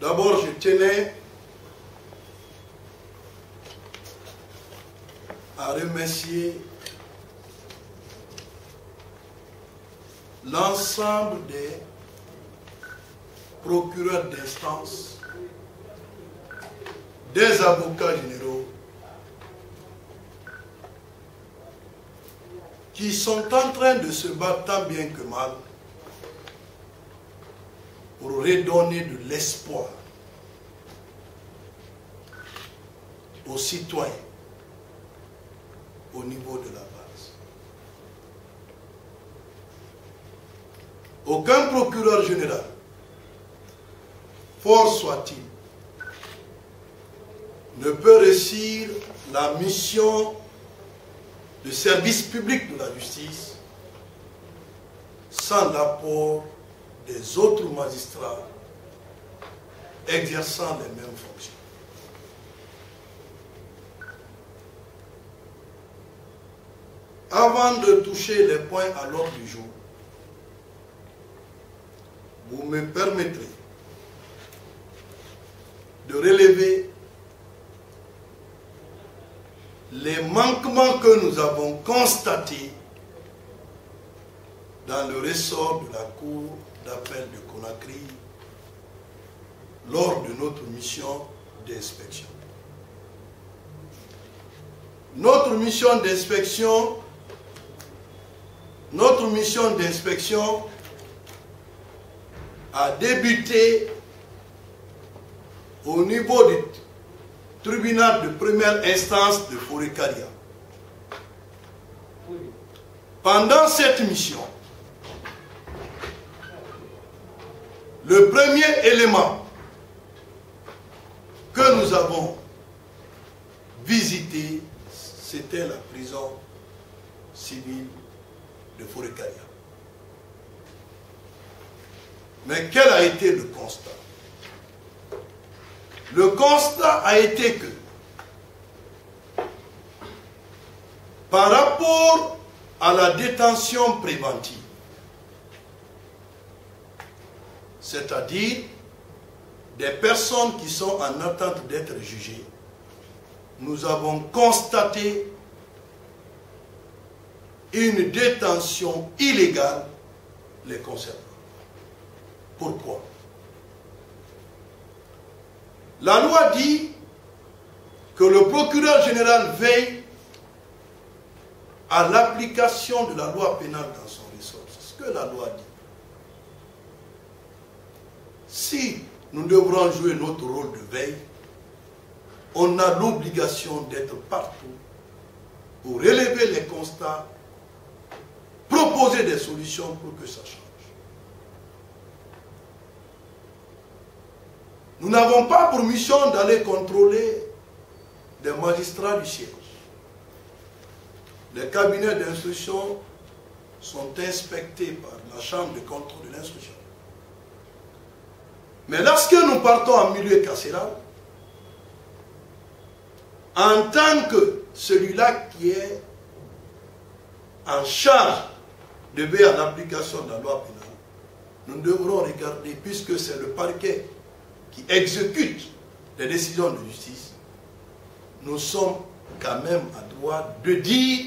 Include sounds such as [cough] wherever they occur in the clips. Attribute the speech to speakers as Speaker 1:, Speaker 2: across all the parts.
Speaker 1: D'abord, je tenais à remercier l'ensemble des procureurs d'instance, des avocats généraux qui sont en train de se battre tant bien que mal pour redonner de l'espoir aux citoyens au niveau de la base. Aucun procureur général, fort soit-il, ne peut réussir la mission de service public de la justice sans l'apport des autres magistrats exerçant les mêmes fonctions. Avant de toucher les points à l'ordre du jour, vous me permettrez de relever les manquements que nous avons constatés dans le ressort de la Cour d'appel de Conakry lors de notre mission d'inspection. Notre mission d'inspection, notre mission d'inspection a débuté au niveau du tribunal de première instance de Forécaria. Pendant cette mission, le premier élément que nous avons visité, c'était la prison civile de Forécaria. Mais quel a été le constat? Le constat a été que par rapport à la détention préventive, c'est-à-dire des personnes qui sont en attente d'être jugées, nous avons constaté une détention illégale les concernant. Pourquoi? La loi dit que le procureur général veille à l'application de la loi pénale dans son ressort. C'est ce que la loi dit. Si nous devrons jouer notre rôle de veille, on a l'obligation d'être partout pour relever les constats, proposer des solutions pour que ça change. Nous n'avons pas pour mission d'aller contrôler des magistrats du siège. Les cabinets d'instruction sont inspectés par la chambre de contrôle de l'instruction. Mais lorsque nous partons en milieu carcéral, en tant que celui-là qui est en charge de veiller l'application de la loi pénale, nous devrons regarder, puisque c'est le parquet qui exécute les décisions de justice, nous sommes quand même à droit de dire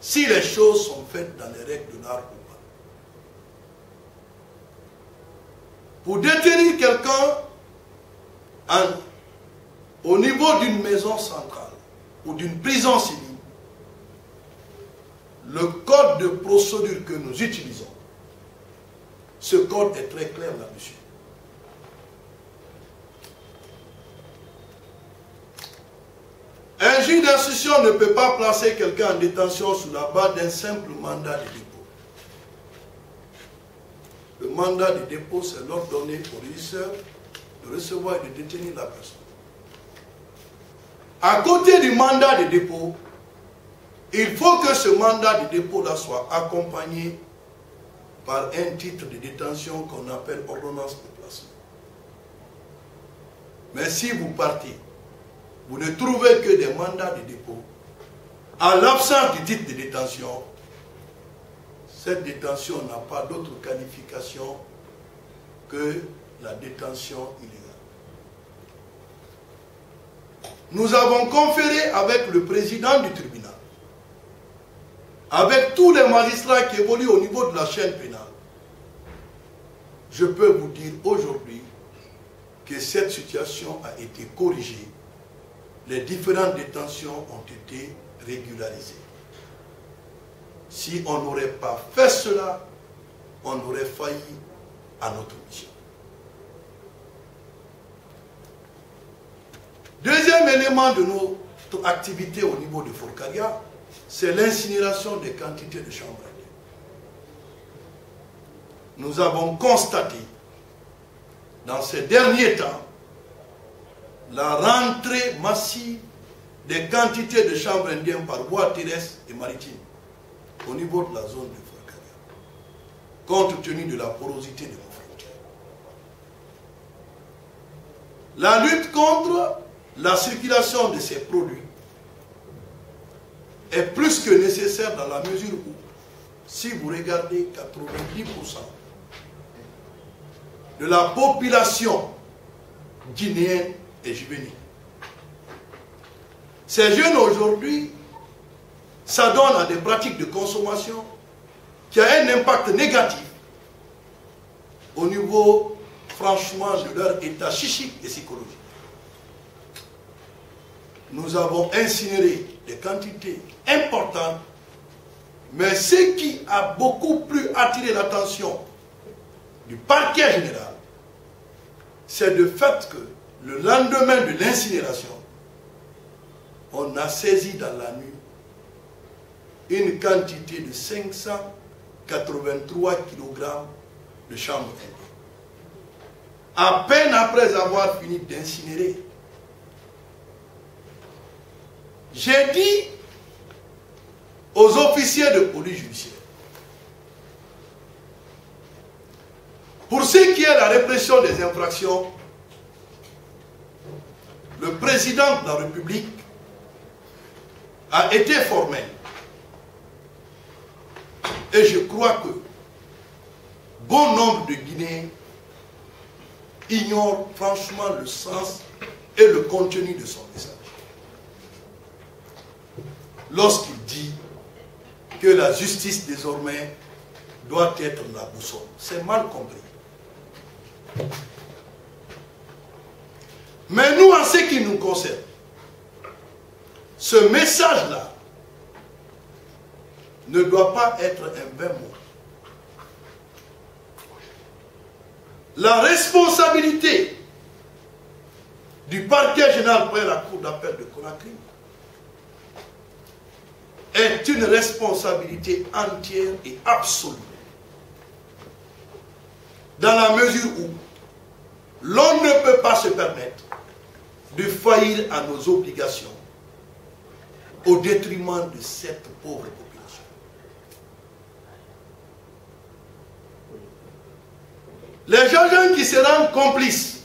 Speaker 1: si les choses sont faites dans les règles de l'art ou pas. Pour détenir quelqu'un au niveau d'une maison centrale ou d'une prison civile, le code de procédure que nous utilisons, ce code est très clair là-dessus. Un juge d'instruction ne peut pas placer quelqu'un en détention sous la base d'un simple mandat de dépôt. Le mandat de dépôt, c'est l'ordre donné au régisseur de recevoir et de détenir la personne. À côté du mandat de dépôt, il faut que ce mandat de dépôt-là soit accompagné par un titre de détention qu'on appelle ordonnance de placement. Mais si vous partez, vous ne trouvez que des mandats de dépôt, en l'absence du titre de détention, cette détention n'a pas d'autre qualification que la détention illégale. nous avons conféré avec le président du tribunal, avec tous les magistrats qui évoluent au niveau de la chaîne pénale. Je peux vous dire aujourd'hui que cette situation a été corrigée. Les différentes détentions ont été régularisées. Si on n'aurait pas fait cela, on aurait failli à notre mission. Deuxième élément de notre activité au niveau de Forcaria, c'est l'incinération des quantités de chambres. Nous avons constaté dans ces derniers temps la rentrée massive des quantités de chambres indiennes par voie terrestre et maritime au niveau de la zone de Forcaria, compte tenu de la porosité de nos frontières. La lutte contre la circulation de ces produits est plus que nécessaire dans la mesure où, si vous regardez 90% de la population guinéenne est juvénile. Ces jeunes aujourd'hui s'adonnent à des pratiques de consommation qui ont un impact négatif au niveau, franchement, de leur état chichique et psychologique. Nous avons incinéré des quantités importantes, mais ce qui a beaucoup plus attiré l'attention du parquet général, c'est le fait que le lendemain de l'incinération, on a saisi dans la nuit une quantité de 583 kg de chambre À peine après avoir fini d'incinérer, J'ai dit aux officiers de police judiciaire, pour ce qui est de la répression des infractions, le président de la République a été formel. Et je crois que bon nombre de Guinéens ignorent franchement le sens et le contenu de son message lorsqu'il dit que la justice désormais doit être la boussole. C'est mal compris. Mais nous, en ce qui nous concerne, ce message-là ne doit pas être un vain mot. La responsabilité du parquet général près la cour d'appel de Conakry est une responsabilité entière et absolue. Dans la mesure où l'on ne peut pas se permettre de faillir à nos obligations au détriment de cette pauvre population. Les gens qui seront complices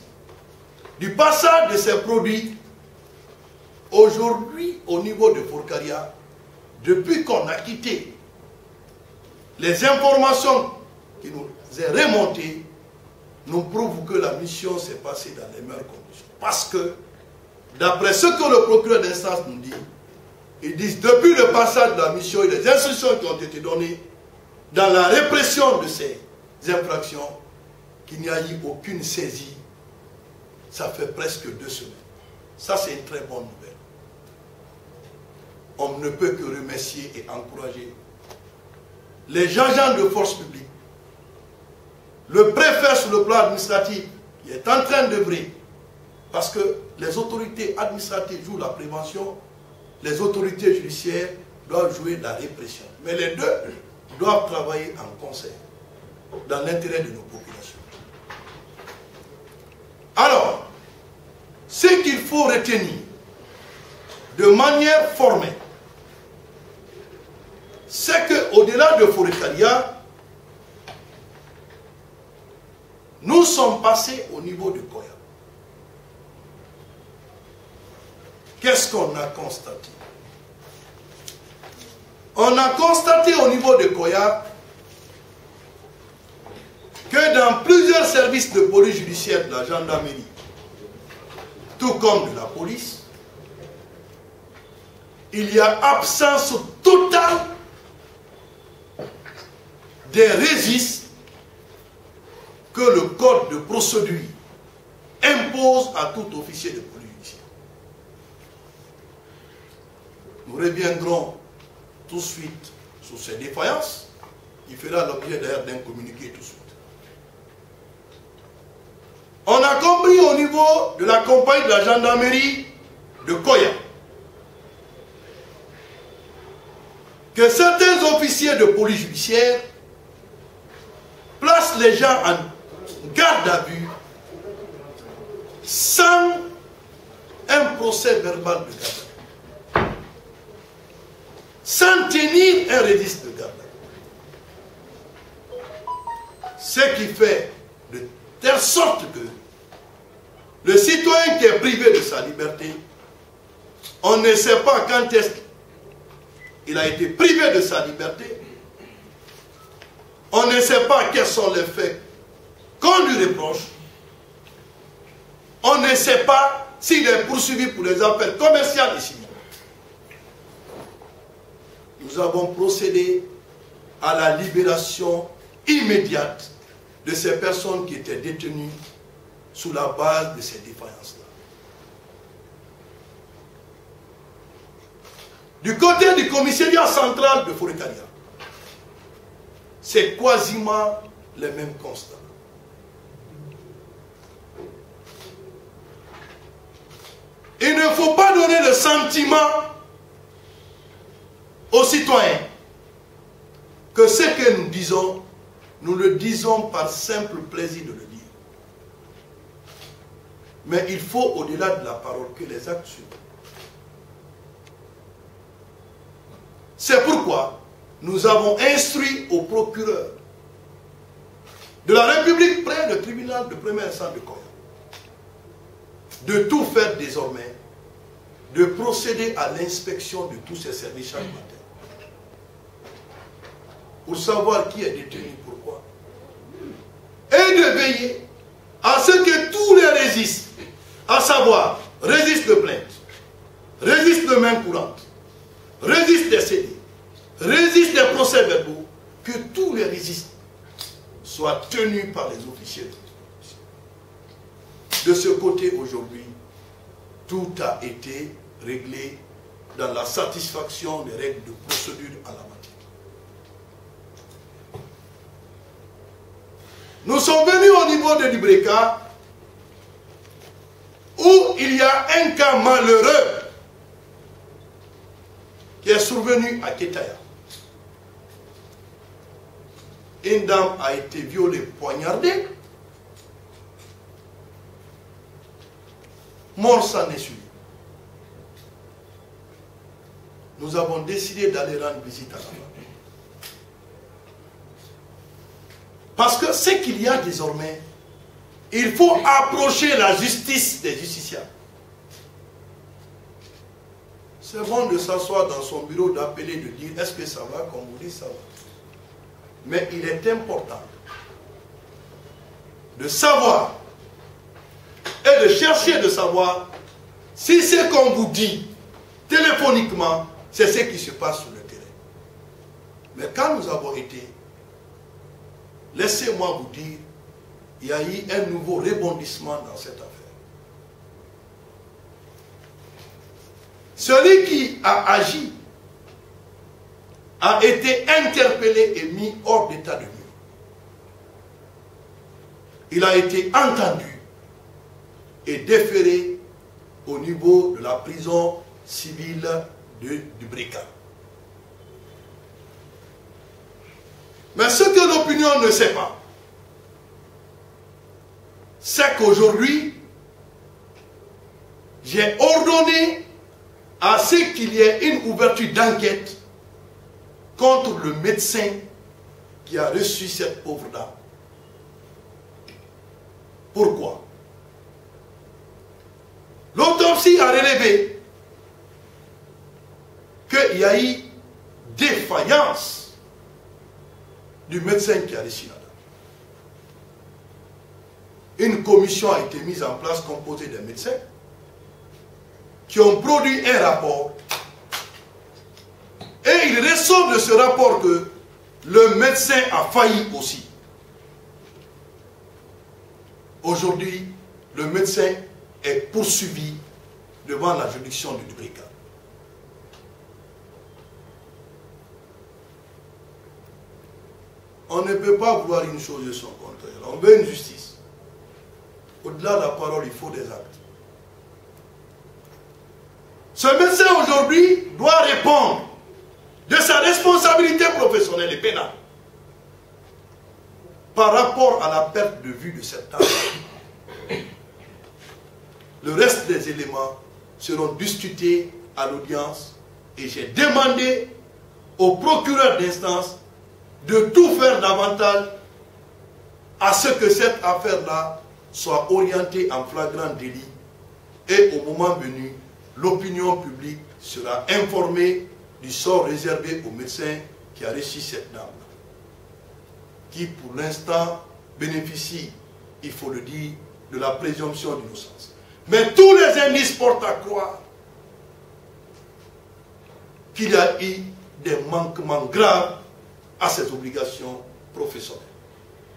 Speaker 1: du passage de ces produits aujourd'hui au niveau de Forcaria depuis qu'on a quitté, les informations qui nous est remontées nous prouvent que la mission s'est passée dans les meilleures conditions. Parce que, d'après ce que le procureur d'instance nous dit, ils disent depuis le passage de la mission et les instructions qui ont été données dans la répression de ces infractions, qu'il n'y a eu aucune saisie. Ça fait presque deux semaines. Ça, c'est une très bonne nouvelle on ne peut que remercier et encourager les agents de force publique, le préfet sur le plan administratif qui est en train d'œuvrer, parce que les autorités administratives jouent la prévention, les autorités judiciaires doivent jouer la répression. Mais les deux doivent travailler en concert, dans l'intérêt de nos populations. Alors, ce qu'il faut retenir de manière formelle, c'est qu'au-delà de Forêtaria, nous sommes passés au niveau de Koya. Qu'est-ce qu'on a constaté? On a constaté au niveau de Koya que dans plusieurs services de police judiciaire de la gendarmerie, tout comme de la police, il y a absence totale des registres que le code de procédure impose à tout officier de police judiciaire. Nous reviendrons tout de suite sur ces défaillances. Il fera l'objet d'ailleurs d'un communiqué tout de suite. On a compris au niveau de la compagnie de la gendarmerie de Koya que certains officiers de police judiciaire placent les gens en garde à vue sans un procès verbal de garde sans tenir un registre de garde Ce qui fait telle sorte que le citoyen qui est privé de sa liberté, on ne sait pas quand est-ce qu'il a été privé de sa liberté, on ne sait pas quels sont les faits qu'on lui reproche, on ne sait pas s'il est poursuivi pour des affaires commerciales ici. Nous avons procédé à la libération immédiate de ces personnes qui étaient détenues sous la base de ces défaillances-là. Du côté du commissariat central de Forêtaria, c'est quasiment le même constat. Il ne faut pas donner le sentiment aux citoyens que ce que nous disons, nous le disons par simple plaisir de le dire. Mais il faut, au-delà de la parole, que les actes suivent. C'est pourquoi nous avons instruit au procureur de la République près du tribunal de premier instance de Koya de tout faire désormais, de procéder à l'inspection de tous ces services chaque matin. Pour savoir qui est détenu. Et de veiller à ce que tous les résistent, à savoir résistent de plainte, résistent de main courante, résistent des CD, résistent des procès verbaux, que tous les résistes soient tenus par les officiers de ce côté, aujourd'hui, tout a été réglé dans la satisfaction des règles de procédure à la matière. Nous sommes venus au niveau de Libreka où il y a un cas malheureux qui est survenu à Ketaya. Une dame a été violée, poignardée. Mort sans est Nous avons décidé d'aller rendre visite à la famille. Parce que ce qu'il y a désormais, il faut approcher la justice des justiciables. C'est bon de s'asseoir dans son bureau, d'appeler, de dire est-ce que ça va, comme vous dites, ça va. Mais il est important de savoir et de chercher de savoir si ce qu'on vous dit téléphoniquement, c'est ce qui se passe sur le terrain. Mais quand nous avons été, laissez-moi vous dire, il y a eu un nouveau rebondissement dans cette affaire. Celui qui a agi a été interpellé et mis hors d'état de nuire. Il a été entendu et déféré au niveau de la prison civile de, du Brica. Mais ce que l'opinion ne sait pas, c'est qu'aujourd'hui, j'ai ordonné à ce qu'il y ait une ouverture d'enquête contre le médecin qui a reçu cette pauvre dame. Pourquoi? L'autopsie a relevé qu'il y a eu défaillance du médecin qui a dame. Une commission a été mise en place composée de médecins qui ont produit un rapport Et il ressort de ce rapport que le médecin a failli aussi. Aujourd'hui, le médecin est poursuivi devant la juridiction du Dubrika. On ne peut pas vouloir une chose de son contraire. On veut une justice. Au-delà de la parole, il faut des actes. Ce médecin aujourd'hui doit répondre de sa responsabilité professionnelle et pénale par rapport à la perte de vue de cet homme. Le reste des éléments seront discutés à l'audience et j'ai demandé au procureur d'instance de tout faire davantage à ce que cette affaire-là soit orientée en flagrant délit et au moment venu, l'opinion publique sera informée du sort réservé au médecin qui a reçu cette dame, qui pour l'instant bénéficie, il faut le dire, de la présomption d'innocence. Mais tous les indices portent à croire qu'il y a eu des manquements graves à ses obligations professionnelles.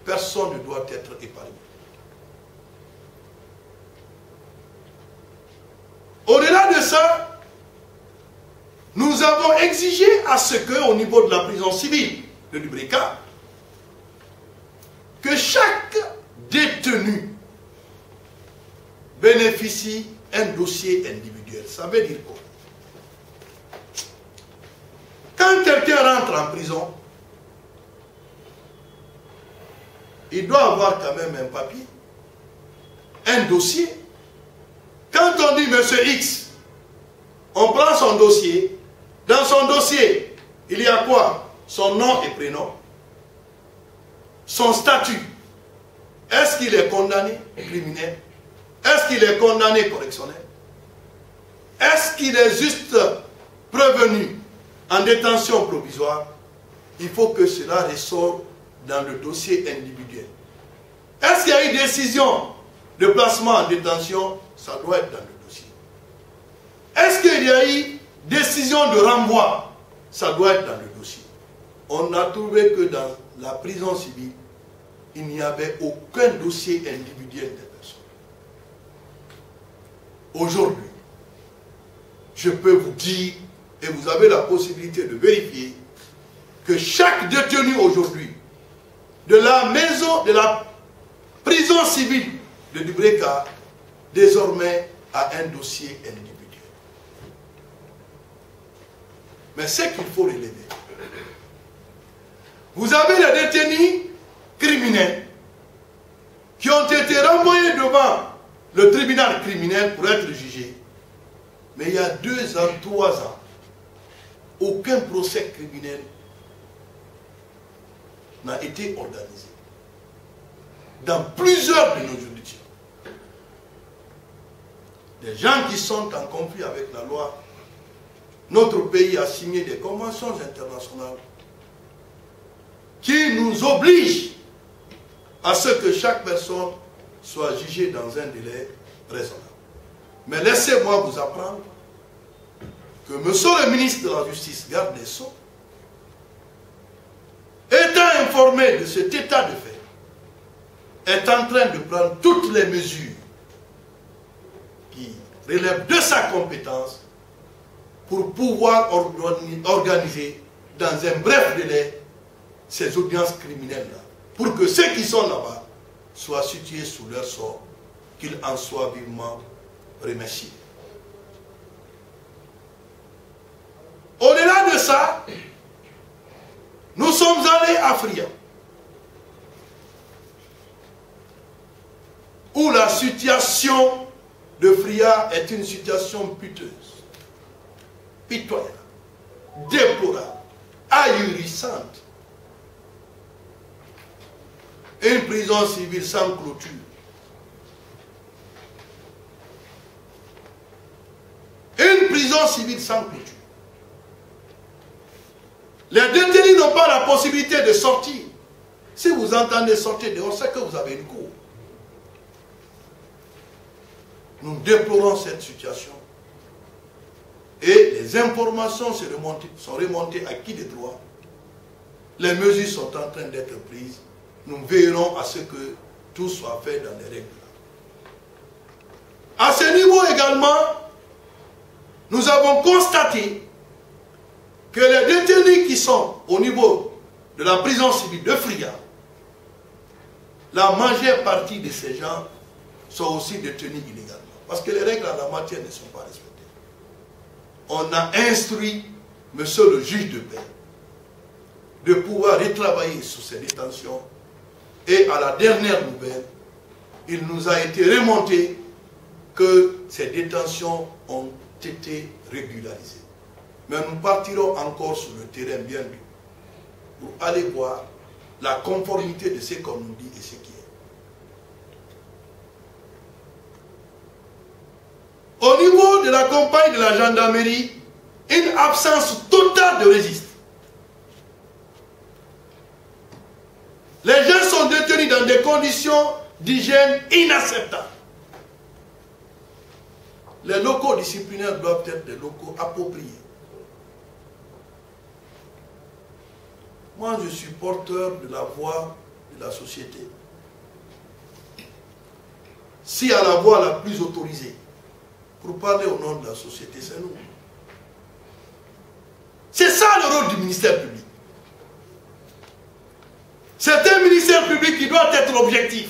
Speaker 1: Personne ne doit être épargné. Au-delà de ça, nous avons exigé à ce que, au niveau de la prison civile de Lubrica, que chaque détenu bénéficie un dossier individuel. Ça veut dire quoi? Quand quelqu'un rentre en prison, il doit avoir quand même un papier, un dossier. Quand on dit Monsieur X, on prend son dossier. Dans son dossier, il y a quoi? Son nom et prénom. Son statut. Est-ce qu'il est condamné criminel? Est-ce qu'il est condamné correctionnel? Est-ce qu'il est juste prévenu en détention provisoire? Il faut que cela ressort dans le dossier individuel. Est-ce qu'il y a eu décision de placement en détention? Ça doit être dans le dossier. Est-ce qu'il y a eu décision de renvoi? Ça doit être dans le dossier. On a trouvé que dans la prison civile, il n'y avait aucun dossier individuel des personnes. Aujourd'hui, je peux vous dire, et vous avez la possibilité de vérifier, que chaque détenu aujourd'hui de la maison, de la prison civile de Dubreka, désormais a un dossier individuel. Mais ce qu'il faut relever, vous avez les détenus criminels qui ont été renvoyés devant le tribunal criminel pour être jugés. Mais il y a deux ans, trois ans, aucun procès criminel n'a été organisé dans plusieurs de nos juridictions. Des gens qui sont en conflit avec la loi, notre pays a signé des conventions internationales qui nous obligent à ce que chaque personne soit jugée dans un délai raisonnable. Mais laissez-moi vous apprendre que Monsieur le ministre de la Justice, garde des Sceaux, informé de cet état de fait, est en train de prendre toutes les mesures qui relèvent de sa compétence pour pouvoir organiser dans un bref délai ces audiences criminelles-là, pour que ceux qui sont là-bas soient situés sous leur sort, qu'ils en soient vivement remerciés. Au-delà de ça, nous sommes allés à Fria, où la situation de Fria est une situation puteuse, pitoyable, déplorable, ahurissante. Une prison civile sans clôture. Une prison civile sans clôture. Les détenus n'ont pas la possibilité de sortir. Si vous entendez sortir dehors, c'est que vous avez une cour. Nous déplorons cette situation. Et les informations sont remontées, sont remontées à qui de droit? Les mesures sont en train d'être prises. Nous veillerons à ce que tout soit fait dans les règles. À ce niveau également, nous avons constaté que les détenus qui sont au niveau de la prison civile de Fria, la majeure partie de ces gens sont aussi détenus illégalement. Parce que les règles en la matière ne sont pas respectées. On a instruit monsieur le juge de paix de pouvoir retravailler sur ces détentions. Et à la dernière nouvelle, il nous a été remonté que ces détentions ont été régularisées. Mais nous partirons encore sur le terrain bien vu pour aller voir la conformité de ce qu'on nous dit et ce qui est. Au niveau de la compagnie de la gendarmerie, une absence totale de résistance. Les gens sont détenus dans des conditions d'hygiène inacceptables. Les locaux disciplinaires doivent être des locaux appropriés. Moi, je suis porteur de la voix de la société. Si à la voix la plus autorisée, pour parler au nom de la société, c'est nous. C'est ça le rôle du ministère public. C'est un ministère public qui doit être objectif,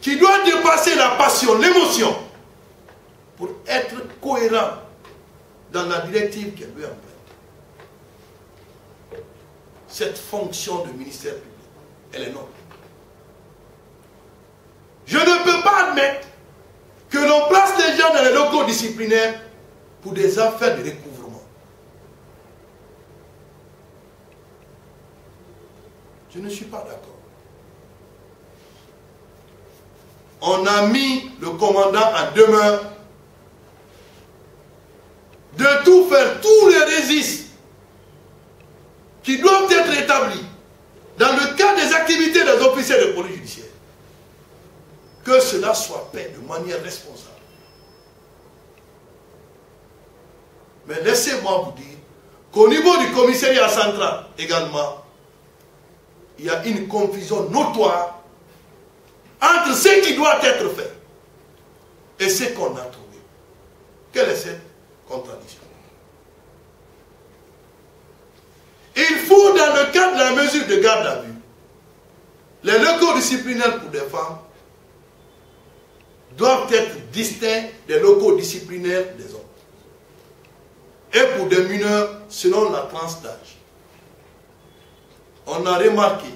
Speaker 1: qui doit dépasser la passion, l'émotion, pour être cohérent dans la directive qu'elle veut emprunter. Cette fonction de ministère public, elle est noble. Je ne peux pas admettre que l'on place les gens dans les locaux disciplinaires pour des affaires de recouvrement. Je ne suis pas d'accord. On a mis le commandant en demeure de tout faire, tous les résistes qui doivent être établis dans le cadre des activités des officiers de police judiciaire que cela soit fait de manière responsable. Mais laissez-moi vous dire qu'au niveau du commissariat central également, il y a une confusion notoire entre ce qui doit être fait et ce qu'on a trouvé. Quelle est cette contradiction? Il faut, dans le cadre de la mesure de garde à vue, les locaux disciplinaires pour des femmes doivent être distincts des locaux disciplinaires des hommes. Et pour des mineurs, selon la tranche d'âge. On a remarqué,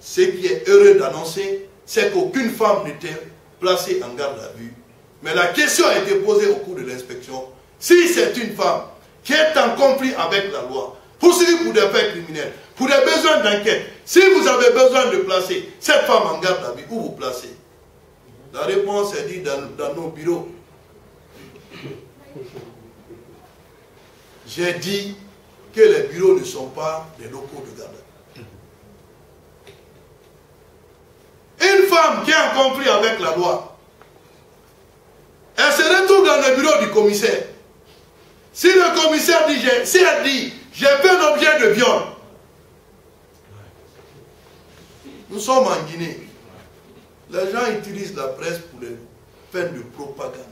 Speaker 1: ce qui est heureux d'annoncer, c'est qu'aucune femme n'était placée en garde à vue. Mais la question a été posée au cours de l'inspection. Si c'est une femme qui est en conflit avec la loi, poursuivie pour des faits criminels, pour des besoins d'enquête, si vous avez besoin de placer cette femme en garde à vue, où vous placez? La réponse est dit dans, nos bureaux. J'ai dit que les bureaux ne sont pas des locaux de garde. Une femme qui en conflit avec la loi, elle se retrouve dans le bureau du commissaire. Si le commissaire dit, si elle dit, j'ai fait un objet de viol, nous sommes en Guinée. Les gens utilisent la presse pour les fins de propagande.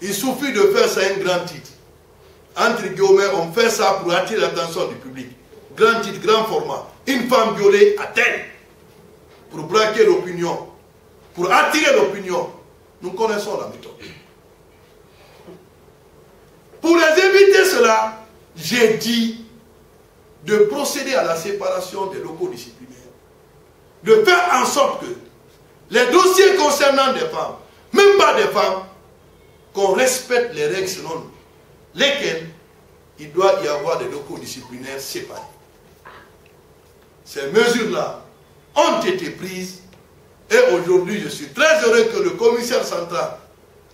Speaker 1: Il suffit de faire ça un grand titre. Entre guillemets, on fait ça pour attirer l'attention du public. Grand titre, grand format. Une femme violée à terre. Pour braquer l'opinion. Pour attirer l'opinion. Nous connaissons la méthode. Pour les éviter cela, j'ai dit de procéder à la séparation des locaux disciplinaires de faire en sorte que les dossiers concernant des femmes, même pas des femmes, qu'on respecte les règles selon lesquelles il doit y avoir des locaux disciplinaires séparés. Ces mesures-là ont été prises et aujourd'hui je suis très heureux que le commissaire central,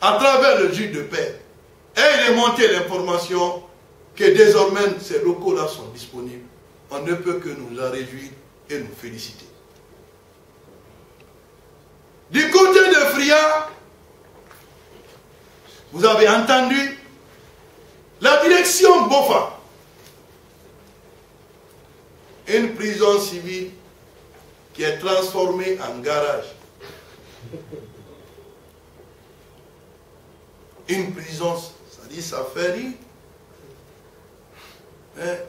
Speaker 1: à travers le juge de paix, ait remonté l'information que désormais ces locaux-là sont disponibles. On ne peut que nous en réjouir et nous féliciter. Du côté de Fria, Vous avez entendu la direction BOFA, une prison civile qui est transformée en garage. Une prison, ça dit ça fait rire. Mais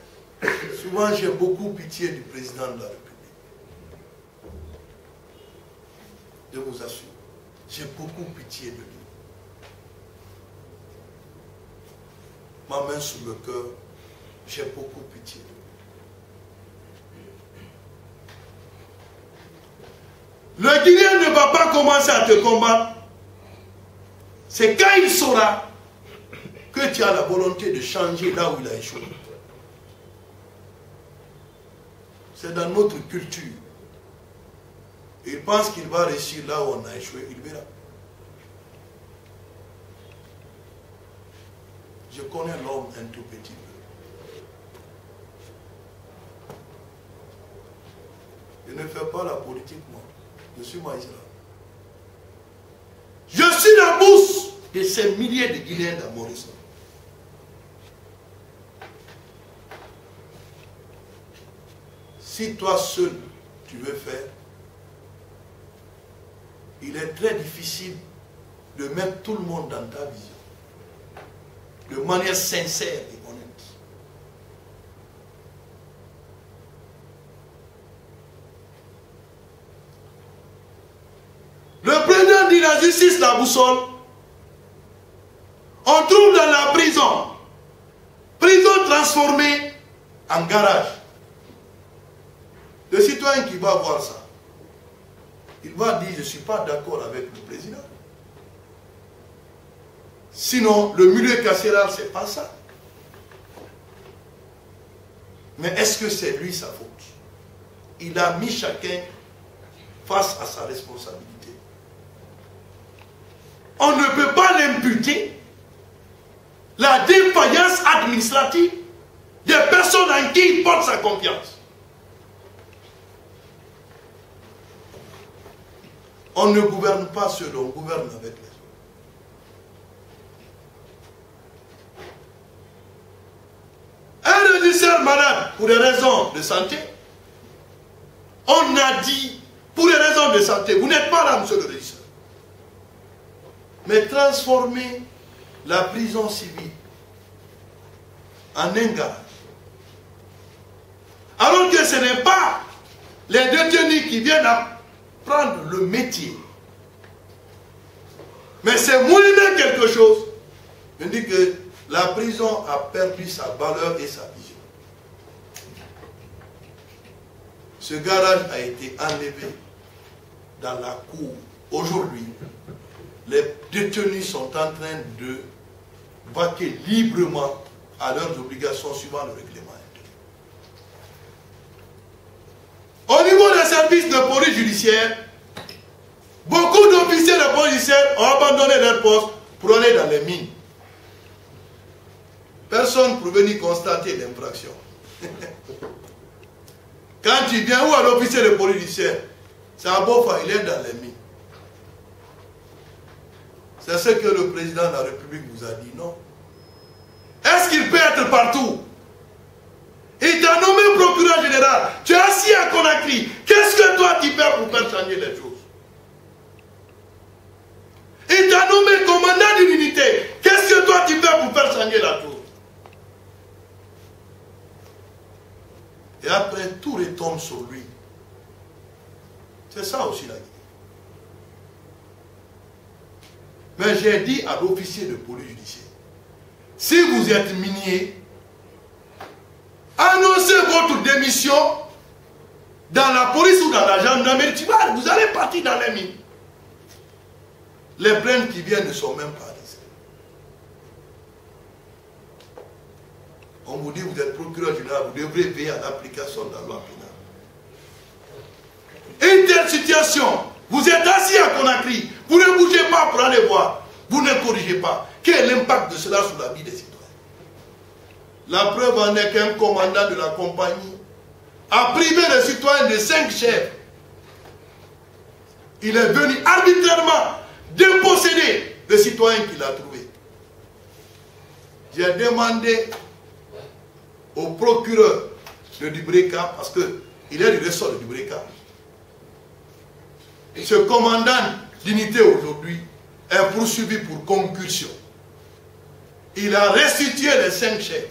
Speaker 1: souvent j'ai beaucoup pitié du président de la République. Je vous assure, j'ai beaucoup pitié de lui. Ma main sur le cœur, j'ai beaucoup pitié de lui. Le Guinéen ne va pas commencer à te combattre. C'est quand il saura que tu as la volonté de changer là où il a échoué. C'est dans notre culture. Il pense qu'il va réussir là où on a échoué, il verra. Je connais l'homme un tout petit peu. Je ne fais pas la politique, moi. Je suis magistrat. Je suis la bouche de ces milliers de Guinéens d'Amorisson. Si toi seul, tu veux faire, il est très difficile de mettre tout le monde dans ta vision. De manière sincère et honnête. Le président dit la justice, la boussole. On trouve dans la prison, prison transformée en garage. Le citoyen qui va voir ça, il va dire, je ne suis pas d'accord avec le président. Sinon, le milieu carcéral, ce n'est pas ça. Mais est-ce que c'est lui sa faute? Il a mis chacun face à sa responsabilité. On ne peut pas l'imputer la défaillance administrative des personnes en qui il porte sa confiance. On ne gouverne pas seul, on gouverne avec les autres. Un régisseur malade pour des raisons de santé, on a dit, pour des raisons de santé, vous n'êtes pas là, monsieur le régisseur. Mais transformer la prison civile en un garage. Alors que ce n'est pas les détenus qui viennent apprendre le métier. Mais c'est moyenner quelque chose. Je dis que la prison a perdu sa valeur et sa vision. Ce garage a été enlevé dans la cour. Aujourd'hui, les détenus sont en train de vaquer librement à leurs obligations suivant le règlement Au niveau services de police judiciaire, beaucoup d'officiers de police judiciaire ont abandonné leur poste pour aller dans les mines. Personne pour venir constater l'infraction. [laughs] Quand tu viens où à l'officier de police judiciaire, c'est un beau il est dans les mines. C'est ce que le président de la République vous a dit, non? Est-ce qu'il peut être partout? Il t'a nommé procureur général. Tu es assis à Conakry. Qu'est-ce que toi tu fais pour faire changer les choses Il t'a nommé commandant d'unité. Qu'est-ce que toi tu fais pour faire changer la chose Et après, tout retombe sur lui. C'est ça aussi la guerre. Mais j'ai dit à l'officier de police judiciaire, si vous êtes minier, annoncez votre démission dans la police ou dans la gendarmerie, vous allez partir dans les mines. Les plaintes qui viennent ne sont même pas ici. On vous dit, vous êtes procureur général, vous devrez veiller à l'application de la loi pénale. Une telle situation, vous êtes assis à Conakry, vous ne bougez pas pour aller voir. Vous ne corrigez pas. Quel est l'impact de cela sur la vie des citoyens? La preuve en est qu'un commandant de la compagnie a privé les citoyens de cinq chefs. Il est venu arbitrairement déposséder les citoyens qu'il a trouvés. j'ai demandé au procureur de Dubreka, parce qu'il est du ressort de Dubreka, ce commandant d'unité aujourd'hui est poursuivi pour concursion. Il a restitué les cinq chefs.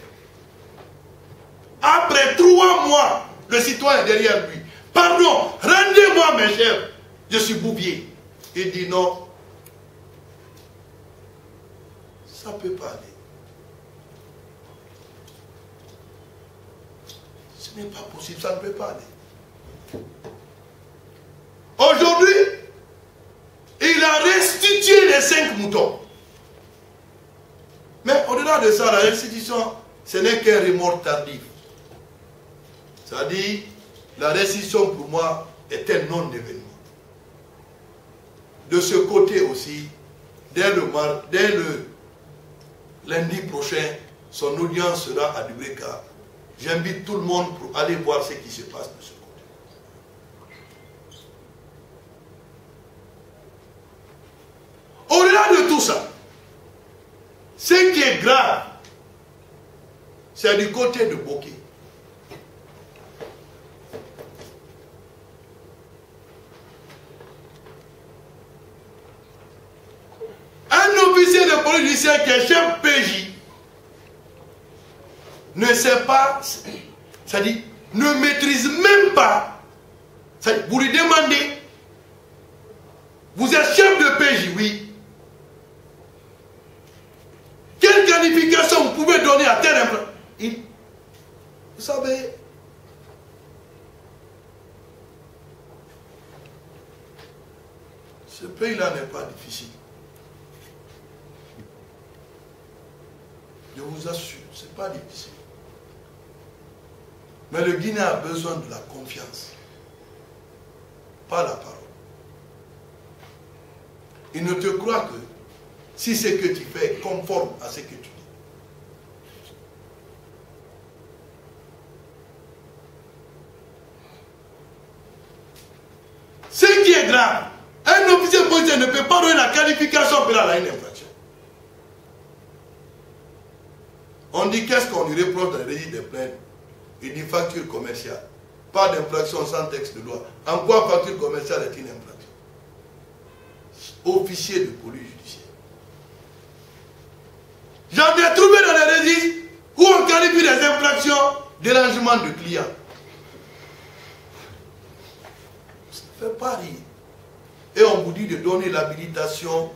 Speaker 1: Après trois mois, le citoyen est derrière lui. Pardon, rendez-moi mes chefs. Je suis bouvier. Il dit non. Ça ne peut pas aller. Ce n'est pas possible, ça ne peut pas aller. Aujourd'hui, il a restitué les cinq moutons. Mais au-delà de ça, la restitution, ce n'est qu'un remords tardif. C'est-à-dire, la restitution pour moi est un non-événement. De ce côté aussi, dès le, lundi prochain, son audience sera à Dubreka. J'invite tout le monde pour aller voir ce qui se passe de ce côté. Au-delà de tout ça, ce qui est grave, c'est du côté de Boké. Un officier de police qui est chef PJ ne sait pas, c'est-à-dire ne maîtrise même pas. Vous lui demandez, vous êtes chef de PJ, oui. Quelle qualification vous pouvez donner à tel Vous savez, ce pays-là n'est pas difficile. Je vous assure, ce n'est pas difficile. Mais le Guinée a besoin de la confiance, pas la parole. Il ne te croit que si ce que tu fais est conforme à ce que tu dis. Ce qui est grave, un officier policier ne peut pas donner la qualification pénale à une infraction. On dit qu'est-ce qu'on lui reproche dans le registre des plaintes? Il dit facture commerciale. Pas d'infraction sans texte de loi. En quoi facture commerciale est une infraction? Officier de police judiciaire. J'en ai trouvé dans les registres où on qualifie des infractions dérangement de clients. Ça ne fait pas rire. Et on vous dit de donner l'habilitation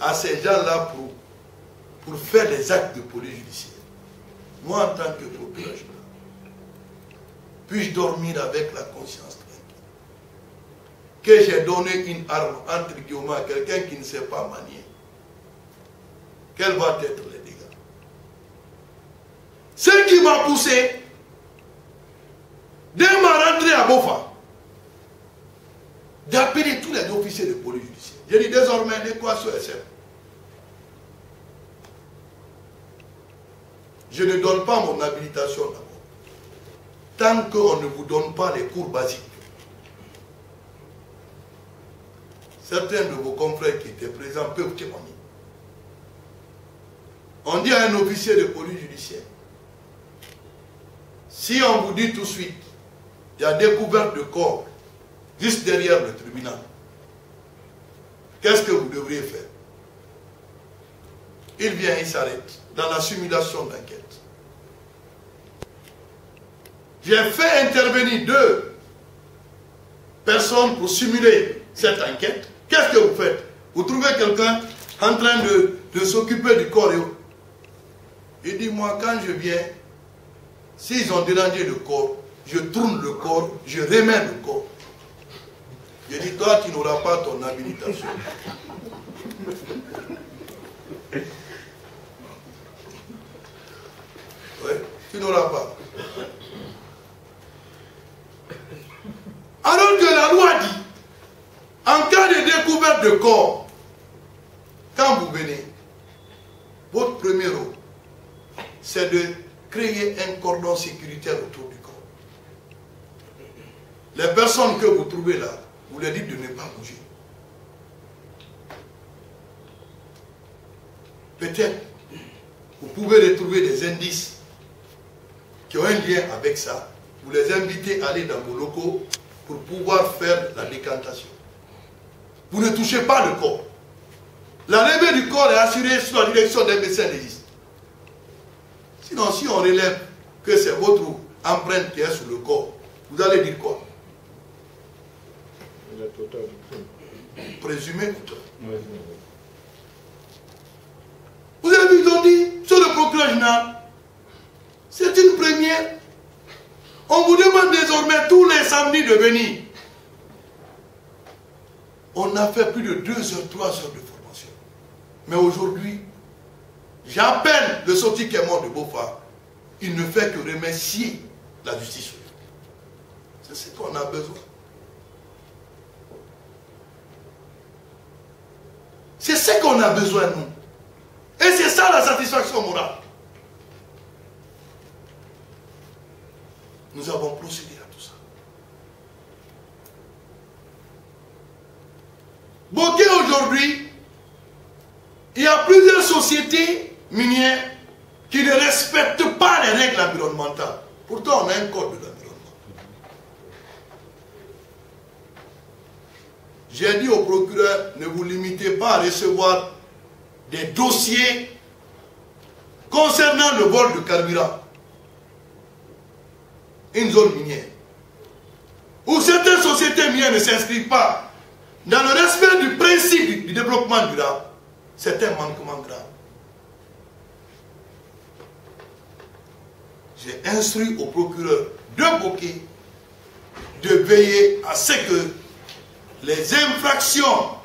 Speaker 1: à ces gens-là pour pour faire des actes de police judiciaire. Moi, en tant que procureur puis-je dormir avec la conscience tranquille Que j'ai donné une arme, entre guillemets, à quelqu'un qui ne sait pas manier. Quels vont être les dégâts? Ce qui m'a poussé, dès ma rentrée à Bofa, d'appeler tous les officiers de police judiciaire. J'ai dit désormais, l'équation est simple. Je ne donne pas mon habilitation d'abord. Tant qu'on ne vous donne pas les cours basiques. Certains de vos confrères qui étaient présents peuvent témoigner. On dit à un officier de police judiciaire, si on vous dit tout de suite, il y a découverte de corps juste derrière le tribunal, qu'est-ce que vous devriez faire? Il vient, il s'arrête dans la simulation d'enquête. J'ai fait intervenir deux personnes pour simuler cette enquête. Qu'est-ce que vous faites? Vous trouvez quelqu'un en train de, de s'occuper du corps. Il dit, moi, quand je viens, s'ils ont dérangé le corps, je tourne le corps, je remets le corps. Je dis, toi, tu n'auras pas ton habilitation. [laughs] Oui, tu n'auras pas. Alors que la loi dit, en cas de découverte de corps, quand vous venez, votre premier rôle, c'est de créer un cordon sécuritaire autour du corps. Les personnes que vous trouvez là, vous leur dites de ne pas bouger. Peut-être vous pouvez retrouver des indices qui ont un lien avec ça. Vous les invitez à aller dans vos locaux pour pouvoir faire la décantation. Vous ne touchez pas le corps. La levée du corps est assurée sous la direction d'un médecin légiste. Sinon, si on relève que c'est votre empreinte qui est sur le corps, vous allez dire quoi? Présumé auteur. Vous avez vu, ils ont dit, sur le procureur général, c'est une première. On vous demande désormais tous les samedis de venir. On a fait plus de 2 heures, 3 heures de formation. Mais aujourd'hui, j'appelle le sorti qui est mort de Beaufort. Il ne fait que remercier la justice. C'est ce qu'on a besoin. C'est ce qu'on a besoin, nous. Et c'est ça la satisfaction morale. Nous avons procédé à tout ça. Bokeh aujourd'hui, il y a plusieurs sociétés minières qui ne respectent pas les règles environnementales. Pourtant, on a un code de l'environnement. J'ai dit au procureur, ne vous limitez pas à recevoir des dossiers concernant le vol de carburant. Une zone minière. Où certaines sociétés minières ne s'inscrivent pas dans le respect du principe du développement durable, c'est un manquement grave. J'ai instruit au procureur de Bokeh de veiller à ce que les infractions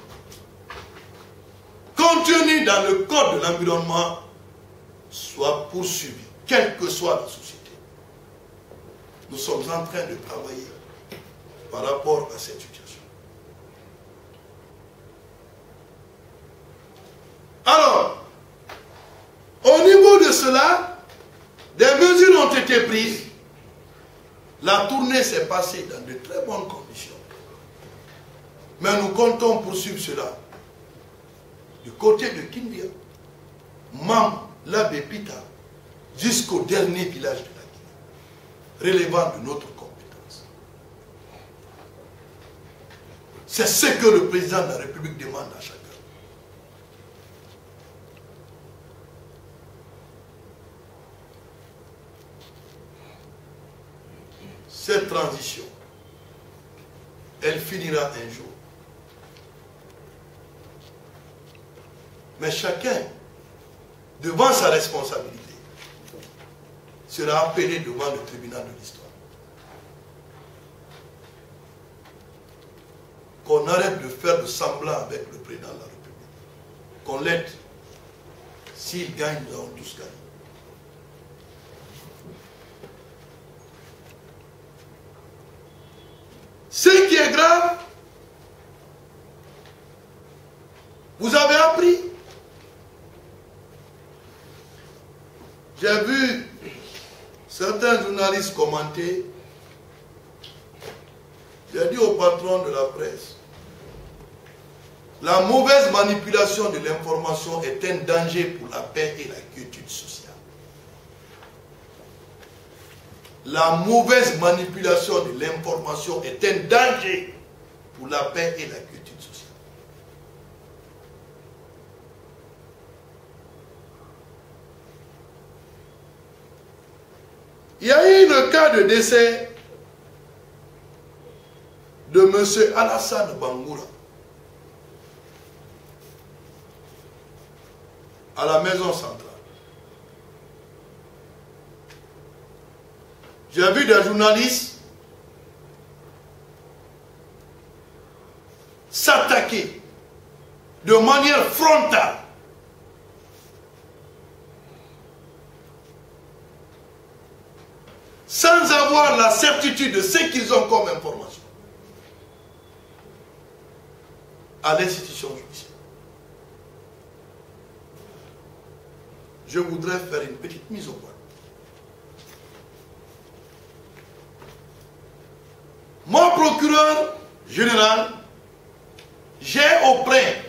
Speaker 1: contenus dans le code de l'environnement soit poursuivi, quelle que soit la société. Nous sommes en train de travailler par rapport à cette situation. Alors, au niveau de cela, des mesures ont été prises. La tournée s'est passée dans de très bonnes conditions. Mais nous comptons poursuivre cela du côté de Kindia, Mam, Labépita, jusqu'au dernier village de relevant de notre compétence. C'est ce que le président de la République demande à chacun. Cette transition, elle finira un jour. Mais chacun, devant sa responsabilité, sera appelé devant le tribunal de l'histoire. Qu'on arrête de faire de semblant avec le président de la République. Qu'on l'aide. S'il gagne, nous allons tous gagner. Ce qui est grave, vous avez appris J'ai vu certains journalistes commenter. J'ai dit au patron de la presse, la mauvaise manipulation de l'information est un danger pour la paix et la quiétude sociale. La mauvaise manipulation de l'information est un danger pour la paix et la quiétude. Il y a eu le cas de décès de M. Alassane Bangoura à la maison centrale. J'ai vu des journalistes s'attaquer de manière frontale sans avoir la certitude de ce qu'ils ont comme information à l'institution judiciaire. Je voudrais faire une petite mise au point. Mon procureur général, j'ai auprès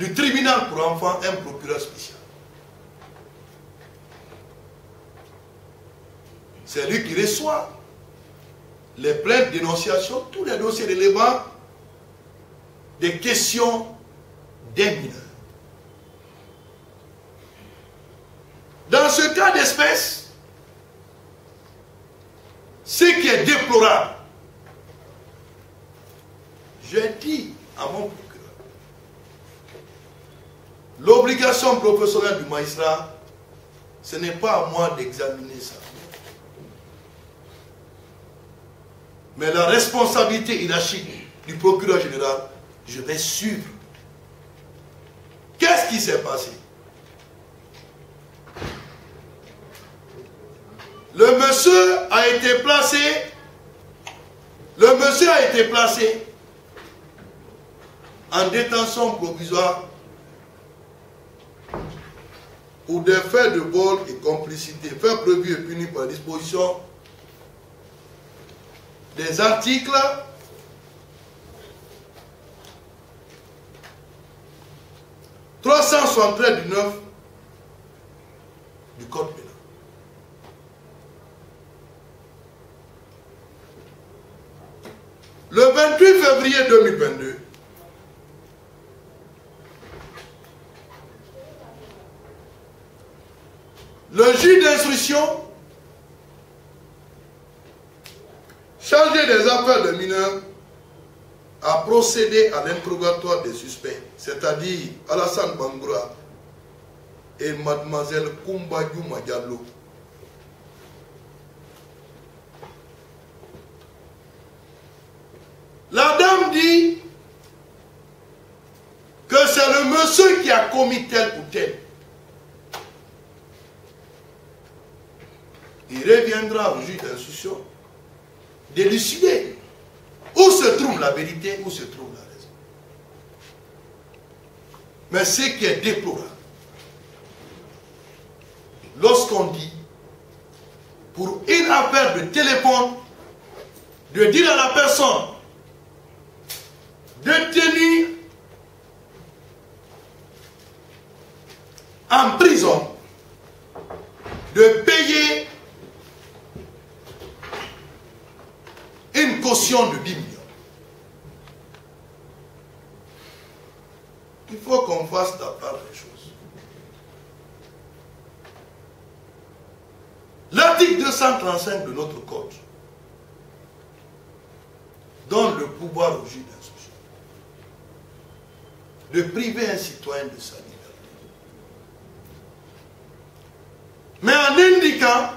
Speaker 1: du tribunal pour enfants un procureur spécial. C'est lui qui reçoit les plaintes, dénonciations, tous les dossiers d'éléments des questions des mineurs. Dans ce cas d'espèce, ce qui est déplorable, j'ai dit à mon procureur, l'obligation professionnelle du magistrat, ce n'est pas à moi d'examiner ça. Mais la responsabilité hiérarchique du procureur général, je vais suivre. Qu'est-ce qui s'est passé? Le monsieur a été placé, le monsieur a été placé en détention provisoire pour des faits de vol et complicité, faits prévus et punis par disposition des articles « 373 du 9 du Code pénal. Le 28 février 2022, le juge d'instruction chargé des affaires de mineurs a procédé à l'interrogatoire des suspects, c'est-à-dire Alassane Bangoura et mademoiselle Kumba Diallo. La dame dit que c'est le monsieur qui a commis tel ou tel. Il reviendra au juge d'instruction d'élucider où se trouve la vérité, où se trouve la raison. Mais ce qui est déplorable, lorsqu'on dit, pour une affaire de téléphone, de dire à la personne tenir en prison, de payer une caution de 10 millions. Il faut qu'on fasse la part des choses. L'article 235 de notre code donne le pouvoir au juge d'instruction de priver un citoyen de sa liberté. Mais en indiquant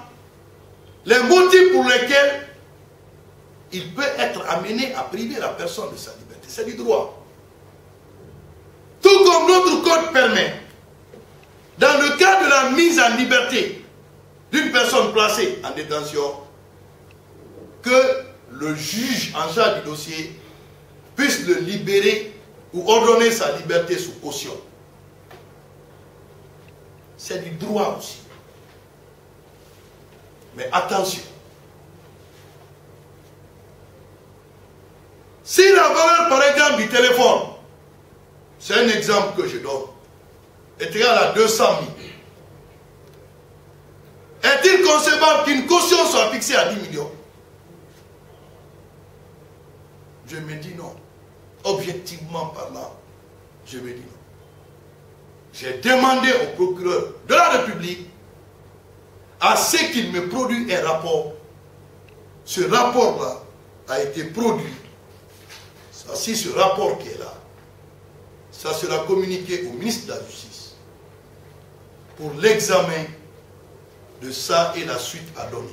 Speaker 1: les motifs pour lesquels il peut être amené à priver la personne de sa liberté. C'est du droit. Tout comme notre code permet, dans le cas de la mise en liberté d'une personne placée en détention, que le juge en charge du dossier puisse le libérer ou ordonner sa liberté sous caution. C'est du droit aussi. Mais attention, Si la valeur, par exemple, du téléphone, c'est un exemple que je donne, est égale à 200 000, est-il concevable qu'une caution soit fixée à 10 millions? Je me dis non. Objectivement parlant, je me dis non. J'ai demandé au procureur de la République à ce qu'il me produise un rapport. Ce rapport-là a été produit si ce rapport qui est là, ça sera communiqué au ministre de la Justice pour l'examen de ça et la suite à donner.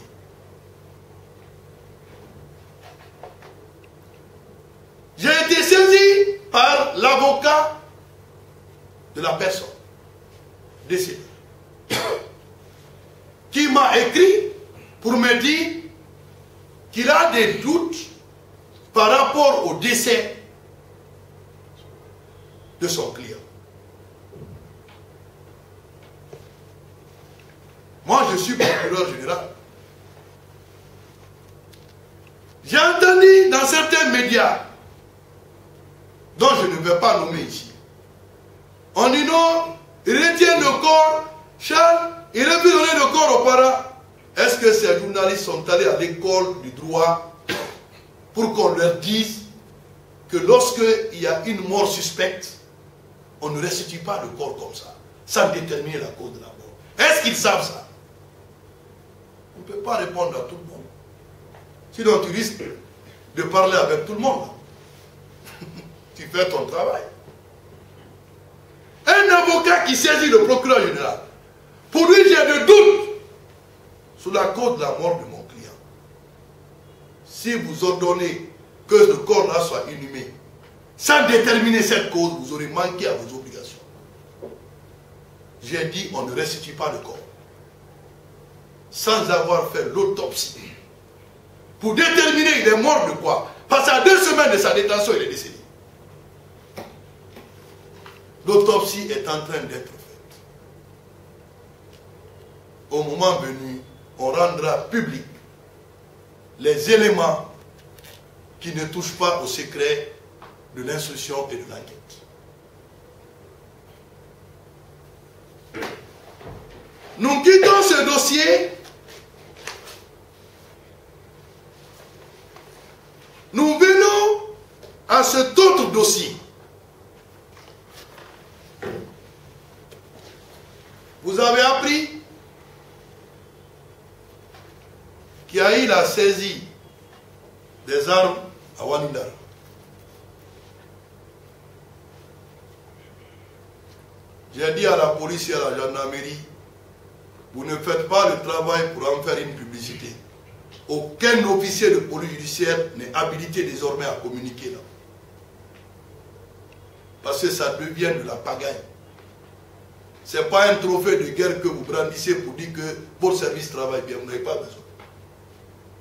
Speaker 1: J'ai été saisi par l'avocat de la personne décédée qui m'a écrit pour me dire qu'il a des doutes par rapport au décès de son client. Moi, je suis procureur général. J'ai entendu dans certains médias, dont je ne vais pas nommer ici, On dit non, il retient le corps. Charles, il aurait pu donner le corps aux parents. Est-ce que ces journalistes sont allés à l'école du droit pour qu'on leur dise que lorsqu'il y a une mort suspecte, on ne restitue pas le corps comme ça, sans déterminer la cause de la mort Est-ce qu'ils savent ça? On ne peut pas répondre à tout le monde. Sinon, tu risques de parler avec tout le monde. [laughs] tu fais ton travail. Un avocat qui saisit le procureur général, pour lui, j'ai de doutes sur la cause de la mort de. Si vous ordonnez que le corps-là soit inhumé, sans déterminer cette cause, vous aurez manqué à vos obligations. J'ai dit, on ne restitue pas le corps. Sans avoir fait l'autopsie. Pour déterminer il est mort de quoi? Parce qu'à deux semaines de sa détention, il est décédé. L'autopsie est en train d'être faite. Au moment venu, on rendra public les éléments qui ne touchent pas au secret de l'instruction et de l'enquête. Nous quittons ce dossier. Nous venons à cet autre dossier. Vous avez appris qu'il y saisie des armes à Wanindar. J'ai dit à la police et à la gendarmerie, vous ne faites pas le travail pour en faire une publicité. Aucun officier de police judiciaire n'est habilité désormais à communiquer là. Parce que ça devient de la pagaille. Ce n'est pas un trophée de guerre que vous brandissez pour dire que votre service travaille bien. Vous n'avez pas besoin.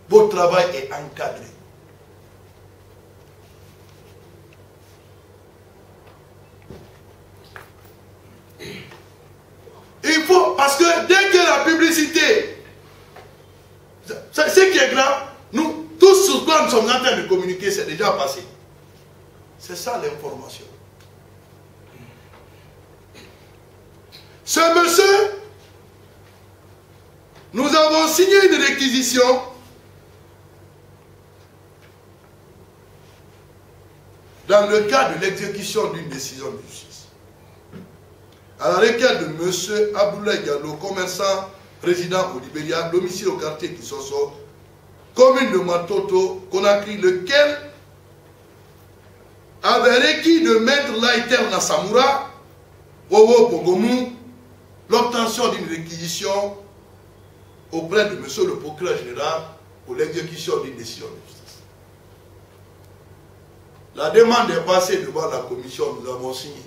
Speaker 1: Votre travail est encadré. Il faut, parce que dès que la publicité, ce qui est grave, nous, tous sur quoi nous sommes en train de communiquer, c'est déjà passé. C'est ça l'information. Ce monsieur, nous avons signé une réquisition dans le cadre de l'exécution d'une décision de justice. À la requête de M. Abdoulaye Diallo, commerçant résident au Libéria, domicile au quartier Kisoso, commune de Matoto, Conakry, lequel avait requis de mettre Laïter Nassamura, Wowo Bogomu, l'obtention d'une réquisition auprès de M. le procureur général pour l'exécution d'une décision de justice. La demande est passée devant la commission, nous avons signé.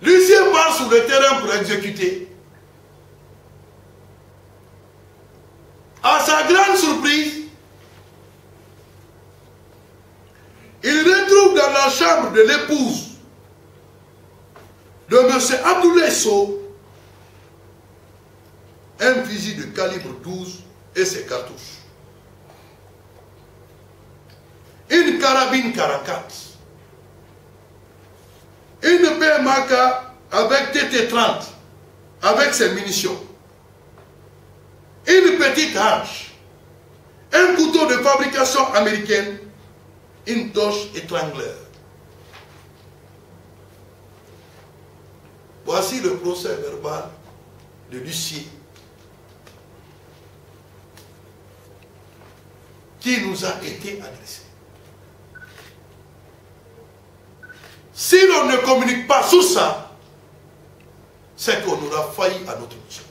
Speaker 1: Lucien part sur le terrain pour exécuter. À sa grande surprise, il retrouve dans la chambre de l'épouse de M. Abdoulaye Sow un fusil de calibre 12 et ses cartouches. Une carabine 44. Une PMAK avec TT-30, avec ses munitions. Une petite hache. Un couteau de fabrication américaine. Une torche étrangleur. Voici le procès verbal de Lucie qui nous a été adressé. Si l'on ne communique pas sur ça, c'est qu'on aura failli à notre mission.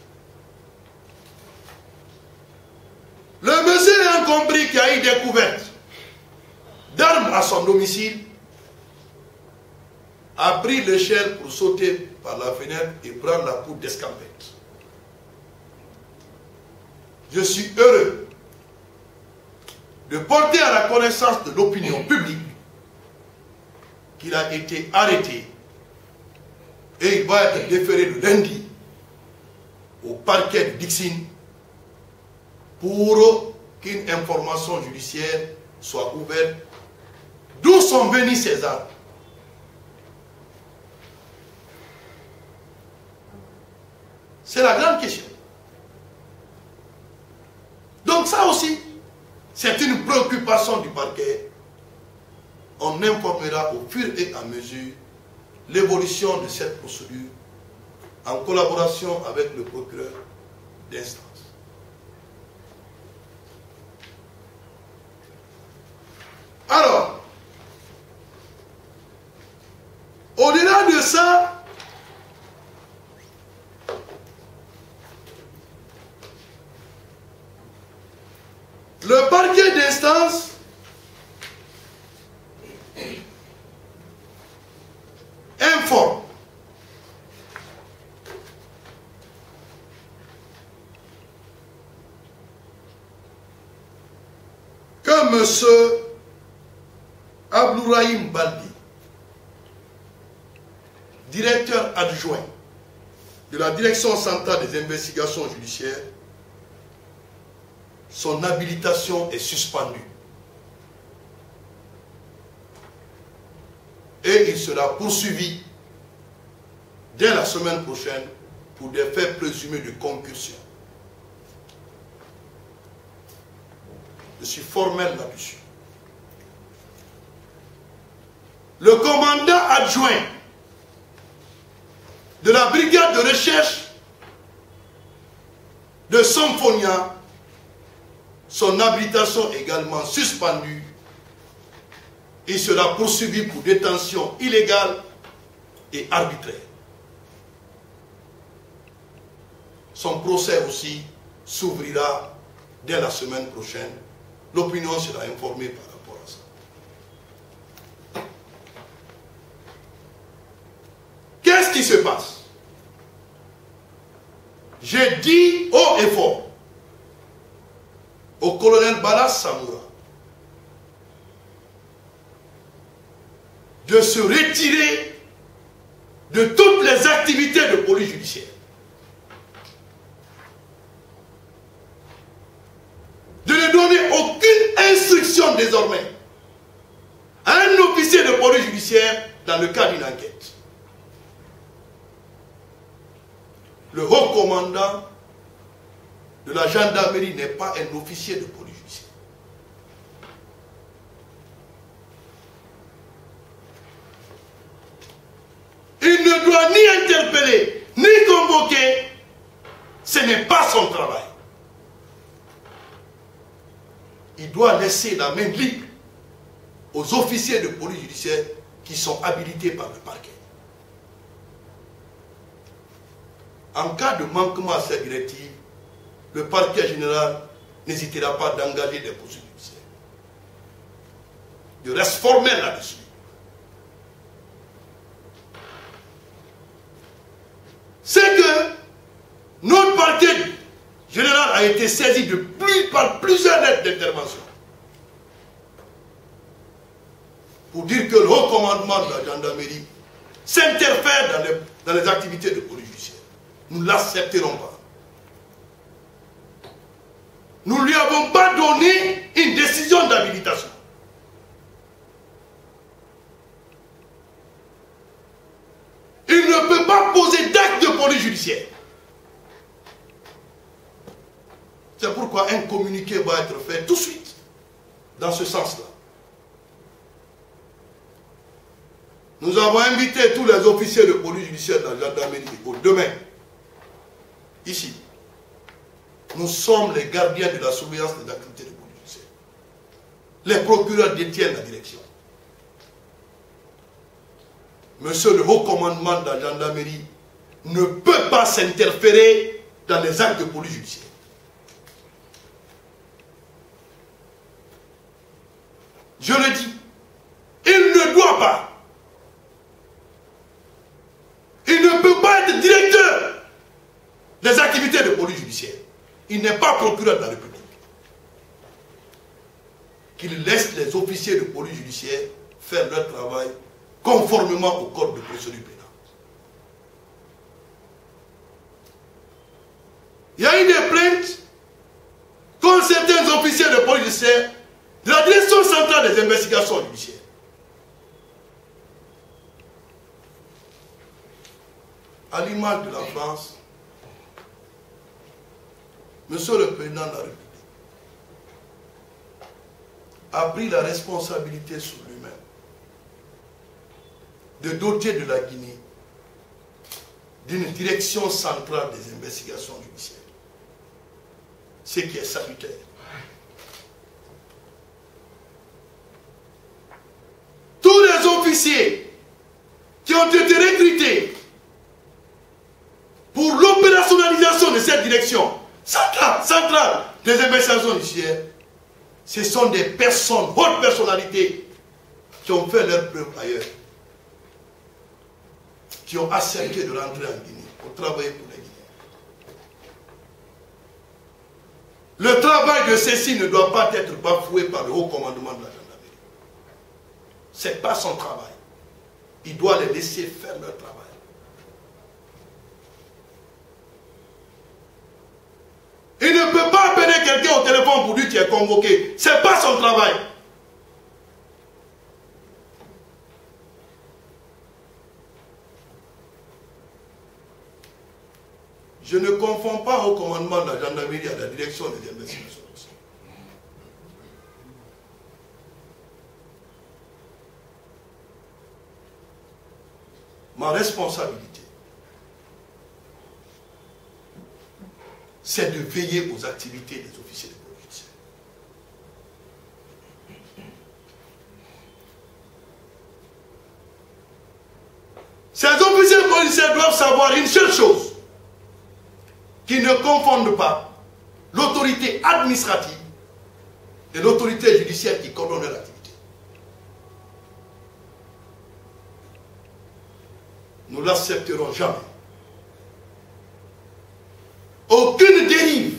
Speaker 1: Le monsieur a y a eu découverte d'armes à son domicile, a pris l'échelle pour sauter par la fenêtre et prendre la poudre d'escampette. Je suis heureux de porter à la connaissance de l'opinion publique qu'il a été arrêté et il va être déféré le lundi au parquet de Dixon pour qu'une information judiciaire soit ouverte D'où sont venus ces armes? C'est la grande question. Donc ça aussi, c'est une préoccupation du parquet. On informera au fur et à mesure l'évolution de cette procédure en collaboration avec le procureur d'instance. Alors, au-delà de ça, le parquet d'instance informe que M. Abdourahim Baldi, directeur adjoint de la Direction centrale des investigations judiciaires, son habilitation est suspendue. Et il sera poursuivi dès la semaine prochaine pour des faits présumés de concussion. Je suis formel là-dessus. Le commandant adjoint de la brigade de recherche de Symphonia, son habilitation également suspendue. Il sera poursuivi pour détention illégale et arbitraire. Son procès aussi s'ouvrira dès la semaine prochaine. L'opinion sera informée par rapport à ça. Qu'est-ce qui se passe? J'ai dit haut et fort au colonel Balas Samoura de se retirer de toutes les activités de police judiciaire. De ne donner aucune instruction désormais à un officier de police judiciaire dans le cas d'une enquête. Le haut commandant de la gendarmerie n'est pas un officier de police judiciaire. Il ne doit ni interpeller, ni convoquer. Ce n'est pas son travail. Il doit laisser la main libre aux officiers de police judiciaire qui sont habilités par le parquet. En cas de manquement à cette directive, le parquet général n'hésitera pas d'engager des poursuites judiciaires. Il reste formel là-dessus. C'est que notre parquet général a été saisi de plus, par plusieurs lettres d'intervention pour dire que le haut commandement de la gendarmerie s'interfère dans les, dans les activités de police judiciaire. Nous ne l'accepterons pas. Nous ne lui avons pas donné une décision d'habilitation. Il ne peut pas poser d'acte de police judiciaire. C'est pourquoi un communiqué va être fait tout de suite dans ce sens-là. Nous avons invité tous les officiers de police judiciaire dans la gendarmerie au demain, ici. Nous sommes les gardiens de la surveillance des activités de police judiciaire. Les procureurs détiennent la direction. Monsieur le haut commandement de la gendarmerie ne peut pas s'interférer dans les actes de police judiciaire. Je le dis, il ne doit pas. Il ne peut pas être directeur des activités de police judiciaire. Il n'est pas procureur de la République. Qu'il laisse les officiers de police judiciaire faire leur travail conformément au code de procédure. Il y a eu des plaintes contre certains officiers de police de la direction centrale des investigations judiciaires. À l'image de la France, Monsieur le Président de la République a pris la responsabilité sur lui-même de doter de la Guinée d'une direction centrale des investigations judiciaires. Ce qui est salutaire. Tous les officiers qui ont été recrutés pour l'opérationnalisation de cette direction centrale, centrale des investigations judiciaires, ce sont des personnes, hautes personnalités, qui ont fait leur preuve ailleurs, qui ont accepté de rentrer en Guinée pour travailler pour les Guinéens. Le travail de ceci ne doit pas être bafoué par le haut commandement de la gendarmerie. Ce n'est pas son travail. Il doit les laisser faire leur travail. Il ne peut pas appeler quelqu'un au téléphone pour lui tu es convoqué. Ce n'est pas son travail. Je ne confonds pas au commandement de la gendarmerie à la direction des investigations. Ma responsabilité, c'est de veiller aux activités des officiers de police. Ces officiers policiers doivent savoir une seule chose, qu'ils ne confondent pas l'autorité administrative et l'autorité judiciaire qui coordonne l'activité. Nous l'accepterons jamais aucune dérive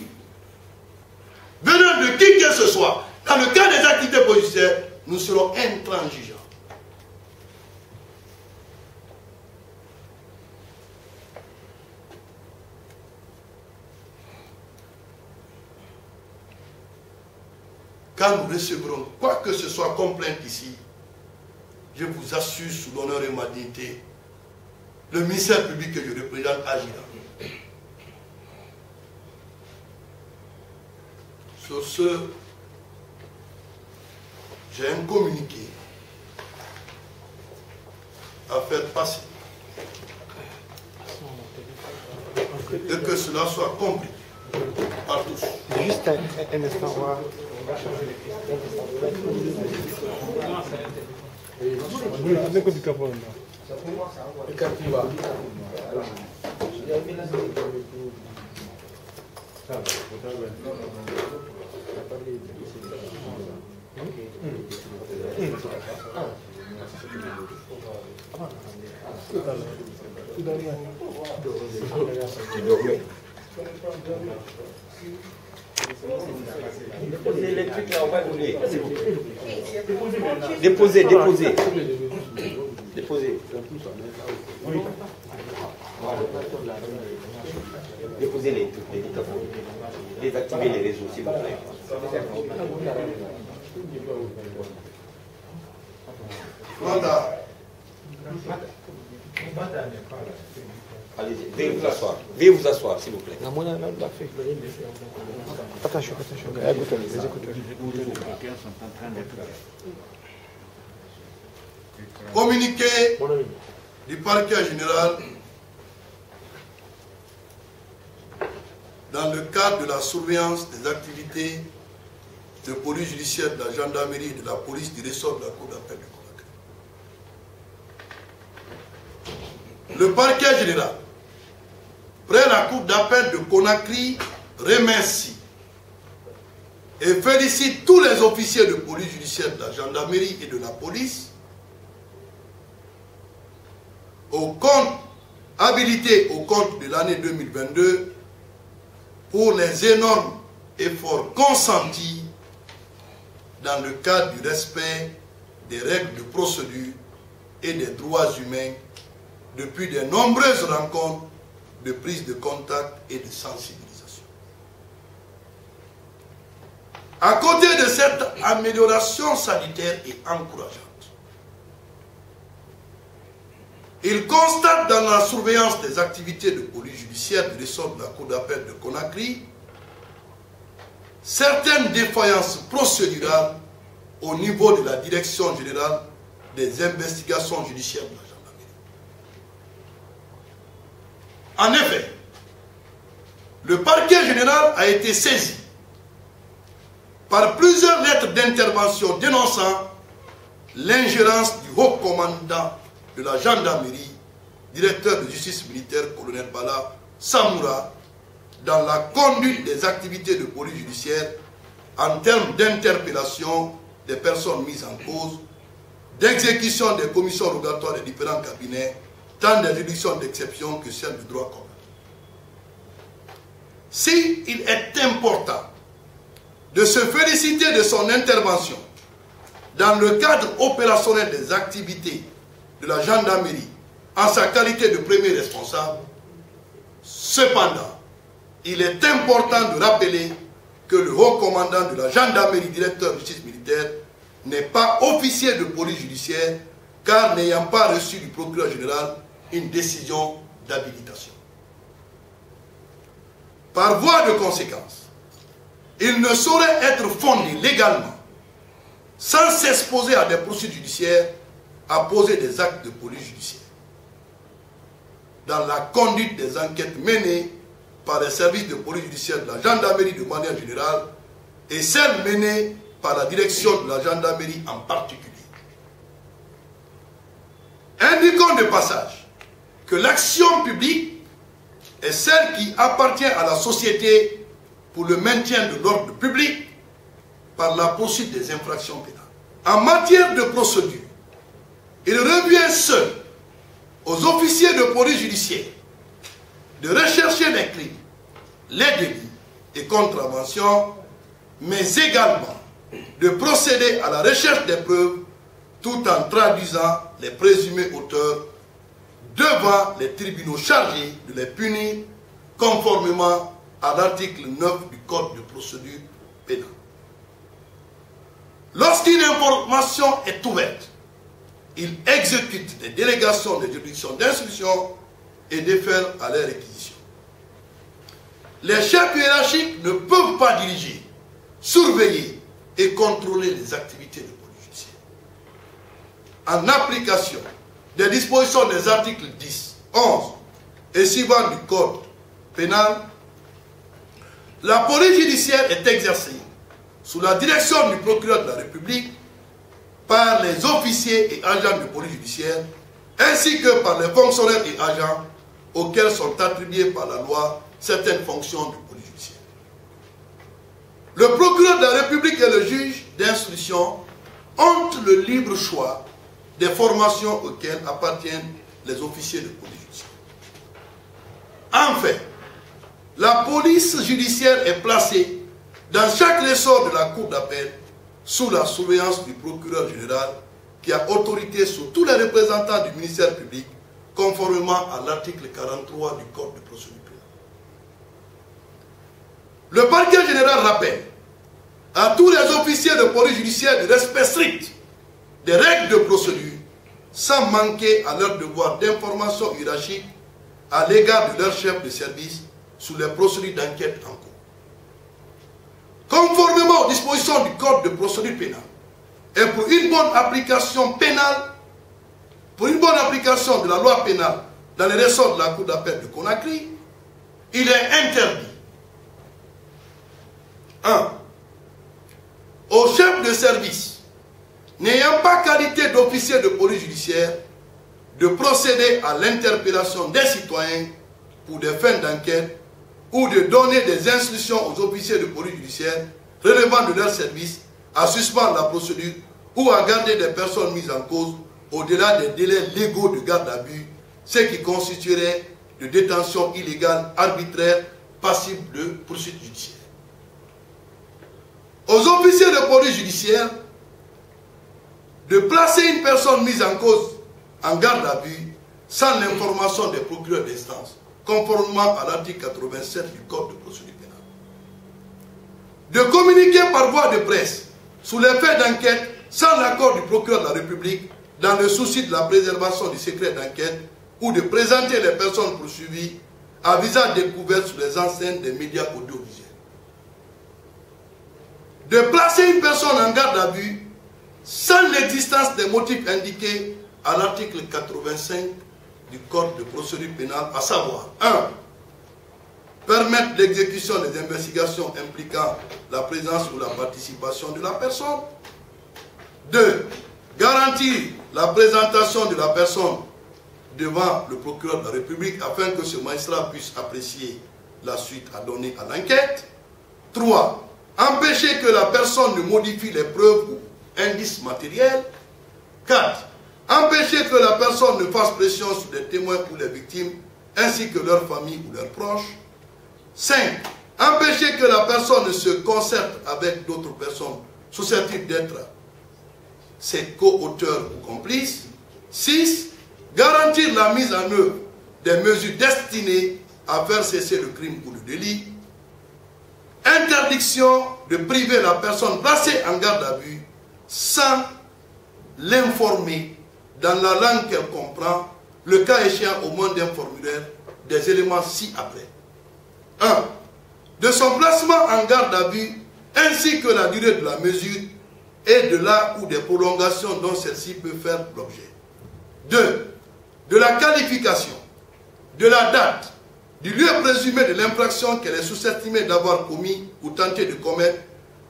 Speaker 1: venant de qui que ce soit, dans le cas des activités policières, nous serons intransigeants. Quand nous recevrons quoi que ce soit comme plainte ici, je vous assure sous l'honneur et ma dignité, le ministère public que je représente agira. Sur ce, j'ai un communiqué à faire passer. Et que cela soit compris par tous.
Speaker 2: Juste un, un instant, voir.
Speaker 3: Déposez les trucs là, on va rouler. Déposez, déposez. Déposez. Déposez les trucs, les dictaphones. Désactivez les réseaux, s'il vous plaît.
Speaker 1: Manda,
Speaker 3: Allez-y, veuillez vous asseoir. Veuillez vous asseoir, s'il vous plaît.
Speaker 2: Attention, attention. Écoutez, les écouteurs.
Speaker 1: communiqué du parquet général dans le cadre de la surveillance des activités de police judiciaire de la gendarmerie et de la police du ressort de la Cour d'appel de Conakry. Le parquet général, près la Cour d'appel de Conakry, remercie et félicite tous les officiers de police judiciaire de la gendarmerie et de la police au compte habilité au compte de l'année 2022 pour les énormes efforts consentis dans le cadre du respect des règles de procédure et des droits humains depuis de nombreuses rencontres de prise de contact et de sensibilisation. À côté de cette amélioration sanitaire et encourageante, Il constate dans la surveillance des activités de police judiciaire du ressort de la Cour d'appel de Conakry certaines défaillances procédurales au niveau de la direction générale des investigations judiciaires de la gendarmerie. En effet, le parquet général a été saisi par plusieurs lettres d'intervention dénonçant l'ingérence du haut commandant de la gendarmerie, directeur de justice militaire, colonel Bala Samoura, dans la conduite des activités de police judiciaire en termes d'interpellation des personnes mises en cause, d'exécution des commissions rogatoires des différents cabinets, tant des juridictions d'exception que celles du droit commun. S'il est important de se féliciter de son intervention dans le cadre opérationnel des activités de la gendarmerie en sa qualité de premier responsable, cependant, il est important de rappeler que le haut commandant de la gendarmerie, directeur de justice militaire, n'est pas officier de police judiciaire car n'ayant pas reçu du procureur général une décision d'habilitation. Par voie de conséquence, il ne saurait être fondé légalement, sans s'exposer à des poursuites judiciaires, à poser des actes de police judiciaire. Dans la conduite des enquêtes menées par les services de police judiciaire de la gendarmerie de manière générale et celles menées par la direction de la gendarmerie en particulier. Indiquons de passage que l'action publique est celle qui appartient à la société pour le maintien de l'ordre public par la poursuite des infractions pénales. En matière de procédure, il revient seul aux officiers de police judiciaire de rechercher les crimes, les délits et contraventions, mais également de procéder à la recherche des preuves tout en traduisant les présumés auteurs devant les tribunaux chargés de les punir conformément à l'article 9 du Code de procédure pénale. Lorsqu'une information est ouverte, il exécute des délégations de juridiction d'instruction et défère à leur réquisition. Les chefs hiérarchiques ne peuvent pas diriger, surveiller et contrôler les activités de police. En application des dispositions des articles 10, 11 et suivants du Code pénal, la police judiciaire est exercée sous la direction du procureur de la République par les officiers et agents de police judiciaire ainsi que par les fonctionnaires et agents auxquels sont attribuées par la loi certaines fonctions de police judiciaire. Le procureur de la République et le juge d'instruction ont le libre choix des formations auxquelles appartiennent les officiers de police judiciaire. Enfin, la police judiciaire est placée dans chaque ressort de la cour d'appel sous la surveillance du procureur général qui a autorité sur tous les représentants du ministère public conformément à l'article 43 du Code de procédure pénale. Le parquet général rappelle à tous les officiers de police judiciaire de respect strict des règles de procédure sans manquer à leur devoir d'information hiérarchique à l'égard de leur chef de service sous les procédures d'enquête en cours. Conformément aux dispositions du Code de procédure pénale et pour une bonne application pénale, pour une bonne application de la loi pénale dans les ressorts de la Cour d'appel de Conakry, il est interdit 1. Au chef de service n'ayant pas qualité d'officier de police judiciaire de procéder à l'interpellation des citoyens pour des fins d'enquête ou de donner des instructions aux officiers de police judiciaire relevant de leur service à suspendre la procédure ou à garder des personnes mises en cause au-delà des délais légaux de garde à ce qui constituerait de détention illégale, arbitraire, passible de poursuite judiciaire. Aux officiers de police judiciaire de placer une personne mise en cause en garde à vue sans l'information des procureurs d'instance, conformément à l'article 87 du Code de procédure pénale. De communiquer par voie de presse sous les faits d'enquête sans l'accord du procureur de la République dans le souci de la préservation du secret d'enquête ou de présenter les personnes poursuivies à visage découvert sur les enceintes des médias audiovisuels. De placer une personne en garde à vue sans l'existence des motifs indiqués à l'article 85 du Code de procédure pénale, à savoir 1. Permettre l'exécution des investigations impliquant la présence ou la participation de la personne. 2. Garantir la présentation de la personne devant le procureur de la République afin que ce magistrat puisse apprécier la suite à donner à l'enquête. 3. Empêcher que la personne ne modifie les preuves ou indices matériels. 4. Empêcher que la personne ne fasse pression sur les témoins ou les victimes, ainsi que leurs familles ou leurs proches. 5. Empêcher que la personne ne se concerte avec d'autres personnes susceptibles d'être ses co-auteurs ou complices. 6. Garantir la mise en œuvre des mesures destinées à faire cesser le crime ou le délit. Interdiction de priver la personne placée en garde à vue sans l'informer dans la langue qu'elle comprend, le cas échéant au moins d'un formulaire, des éléments ci-après. 1. De son placement en garde à vue, ainsi que la durée de la mesure et de là ou des prolongations dont celle-ci peut faire l'objet. 2. De la qualification, de la date, du lieu présumé de l'infraction qu'elle est susceptible d'avoir commis ou tenté de commettre,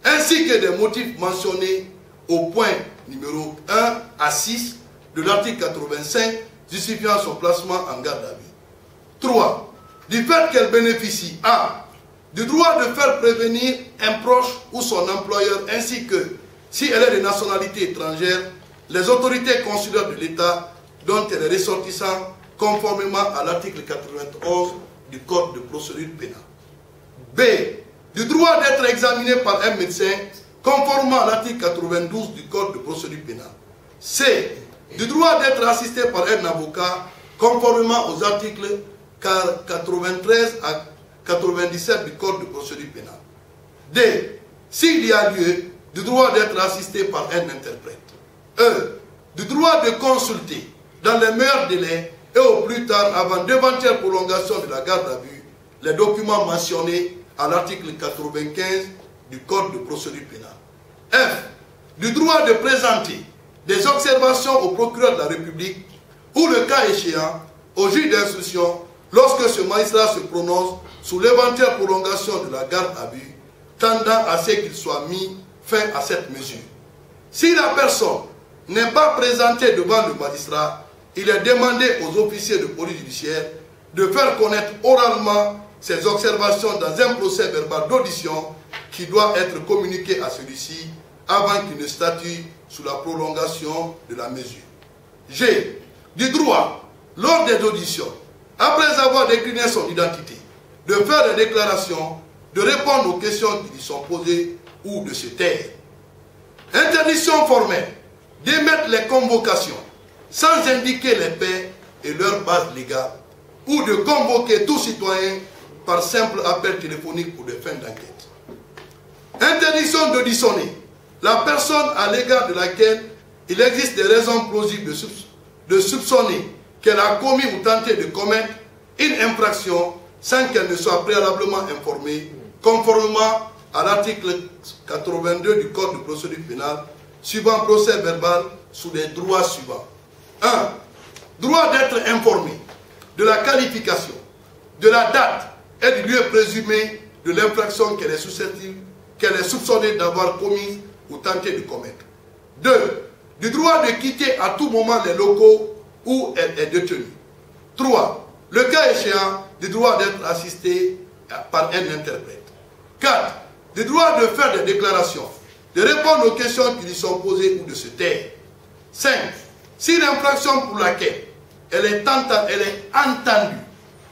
Speaker 1: ainsi que des motifs mentionnés au point numéro 1 à 6 de l'article 85 justifiant son placement en garde à vue. 3. Du fait qu'elle bénéficie A. Du droit de faire prévenir un proche ou son employeur ainsi que, si elle est de nationalité étrangère, les autorités consulaires de l'État dont elle est ressortissante conformément à l'article 91 du Code de procédure pénale. B. Du droit d'être examiné par un médecin conformément à l'article 92 du Code de procédure pénale. C du droit d'être assisté par un avocat conformément aux articles 93 à 97 du Code de procédure pénale. D. S'il y a lieu, du droit d'être assisté par un interprète. E. Du droit de consulter dans les meilleurs délais et au plus tard avant d'éventuelles prolongation de la garde à vue les documents mentionnés à l'article 95 du Code de procédure pénale. F. Du droit de présenter des observations au procureur de la République ou le cas échéant au juge d'instruction lorsque ce magistrat se prononce sur l'éventuelle prolongation de la garde à vue tendant à ce qu'il soit mis fin à cette mesure. Si la personne n'est pas présentée devant le magistrat, il est demandé aux officiers de police judiciaire de faire connaître oralement ses observations dans un procès verbal d'audition qui doit être communiqué à celui-ci avant qu'il ne statue sous la prolongation de la mesure. G. Du droit, lors des auditions, après avoir décliné son identité, de faire des déclarations, de répondre aux questions qui lui sont posées ou de se taire. Interdiction formelle d'émettre les convocations sans indiquer les faits et leur base légale ou de convoquer tout citoyen par simple appel téléphonique pour des fins d'enquête. Interdiction d'auditionner la personne à l'égard de laquelle il existe des raisons plausibles de soupçonner qu'elle a commis ou tenté de commettre une infraction sans qu'elle ne soit préalablement informée, conformément à l'article 82 du Code de procédure pénale, suivant procès verbal sous les droits suivants. 1. Droit d'être informé de la qualification, de la date et du lieu présumé de l'infraction qu'elle est susceptible, qu'elle est soupçonnée d'avoir commise ou tenter de commettre. Deux, du droit de quitter à tout moment les locaux où elle est détenue. Trois, le cas échéant, du droit d'être assisté par un interprète. Quatre, du droit de faire des déclarations, de répondre aux questions qui lui sont posées ou de se taire. Cinq, si l'infraction pour laquelle elle est, elle est entendue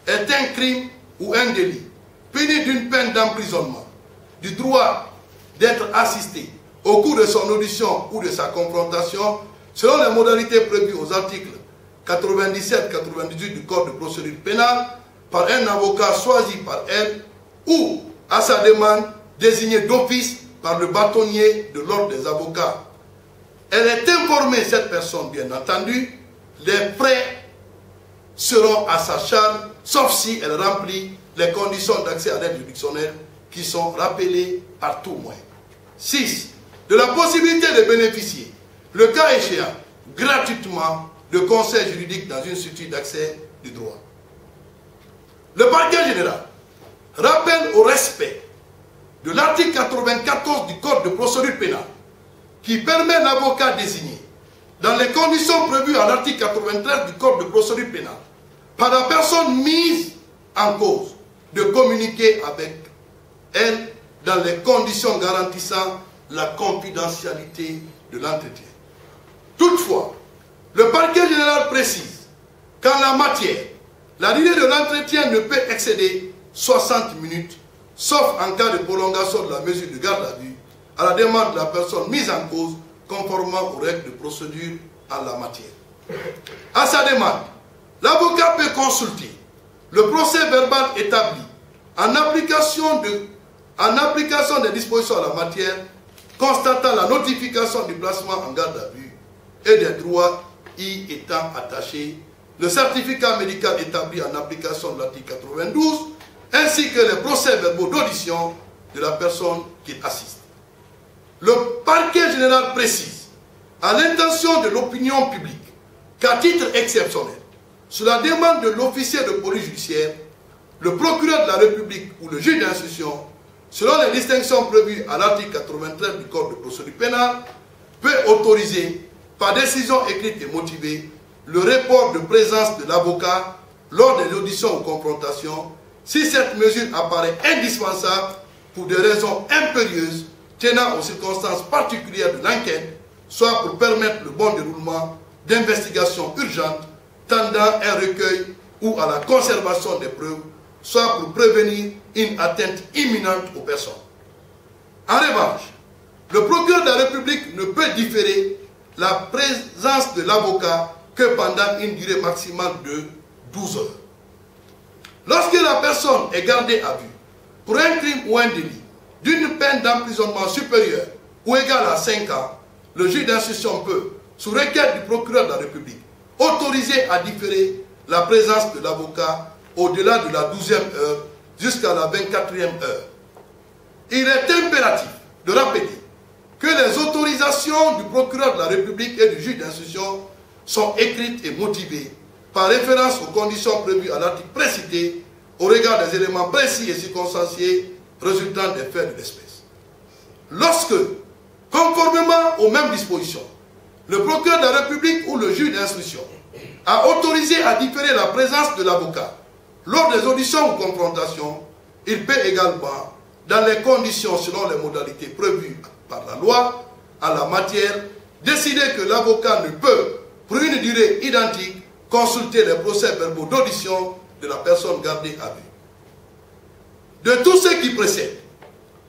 Speaker 1: est un crime ou un délit, puni d'une peine d'emprisonnement, du droit d'être assisté au cours de son audition ou de sa confrontation, selon les modalités prévues aux articles 97-98 du Code de procédure pénale, par un avocat choisi par elle ou, à sa demande, désigné d'office par le bâtonnier de l'ordre des avocats. Elle est informée, cette personne bien entendu, des frais seront à sa charge, sauf si elle remplit les conditions d'accès à l'aide juridictionnelle qui sont rappelées par tout moyen. 6. De la possibilité de bénéficier, le cas échéant, gratuitement de conseil juridique dans une structure d'accès du droit. Le parquet général rappelle au respect de l'article 94 du Code de procédure pénale qui permet l'avocat désigné dans les conditions prévues à l'article 93 du Code de procédure pénale par la personne mise en cause de communiquer avec elle dans les conditions garantissant la confidentialité de l'entretien. Toutefois, le parquet général précise qu'en la matière, la durée de l'entretien ne peut excéder 60 minutes, sauf en cas de prolongation de la mesure de garde à vue, à la demande de la personne mise en cause, conformément aux règles de procédure en la matière. À sa demande, l'avocat peut consulter le procès verbal établi en application, de, en application des dispositions en la matière, constatant la notification du placement en garde à vue et des droits y étant attachés, le certificat médical établi en application de l'article 92, ainsi que les procès verbaux d'audition de la personne qui assiste. Le parquet général précise, à l'intention de l'opinion publique, qu'à titre exceptionnel, sur la demande de l'officier de police judiciaire, le procureur de la République ou le juge d'instruction, selon les distinctions prévues à l'article 93 du Code de procédure pénale, peut autoriser par décision écrite et motivée, le report de présence de l'avocat lors des auditions ou confrontations, si cette mesure apparaît indispensable pour des raisons impérieuses tenant aux circonstances particulières de l'enquête, soit pour permettre le bon déroulement d'investigations urgentes tendant un recueil ou à la conservation des preuves, soit pour prévenir une atteinte imminente aux personnes. En revanche, le procureur de la République ne peut différer la présence de l'avocat que pendant une durée maximale de 12 heures. Lorsque la personne est gardée à vue pour un crime ou un délit d'une peine d'emprisonnement supérieure ou égale à 5 ans, le juge d'instruction peut, sous requête du procureur de la République, autoriser à différer la présence de l'avocat au-delà de la 12e heure jusqu'à la 24e heure. Il est impératif de rappeler que les autorisations du procureur de la République et du juge d'instruction sont écrites et motivées par référence aux conditions prévues à l'article précité au regard des éléments précis et circonstanciés résultant des faits de l'espèce. Lorsque, conformément aux mêmes dispositions, le procureur de la République ou le juge d'instruction a autorisé à différer la présence de l'avocat lors des auditions ou confrontations, il peut également, dans les conditions selon les modalités prévues par la loi en la matière, décider que l'avocat ne peut, pour une durée identique, consulter les procès verbaux d'audition de la personne gardée à vue. De tout ce qui précède,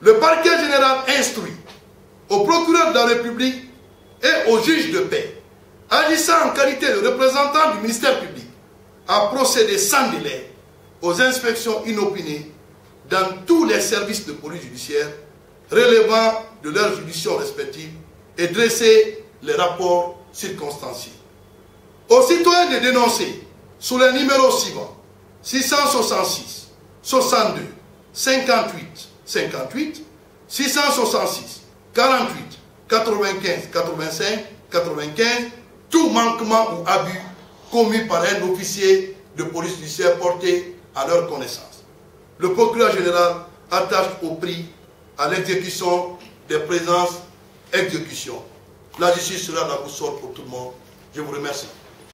Speaker 1: le parquet général instruit au procureur de la République et au juge de paix, agissant en qualité de représentant du ministère public, à procéder sans délai aux inspections inopinées dans tous les services de police judiciaire relevant de leurs juridictions respectives et dresser les rapports circonstanciés. Aux citoyens de dénoncer sous les numéros suivants 666 62 58 58 666 48 95 85 95 tout manquement ou abus commis par un officier de police judiciaire porté à leur connaissance. Le procureur général attache au prix à l'exécution des présences exécutions. La justice sera la boussole pour tout le monde. Je vous remercie.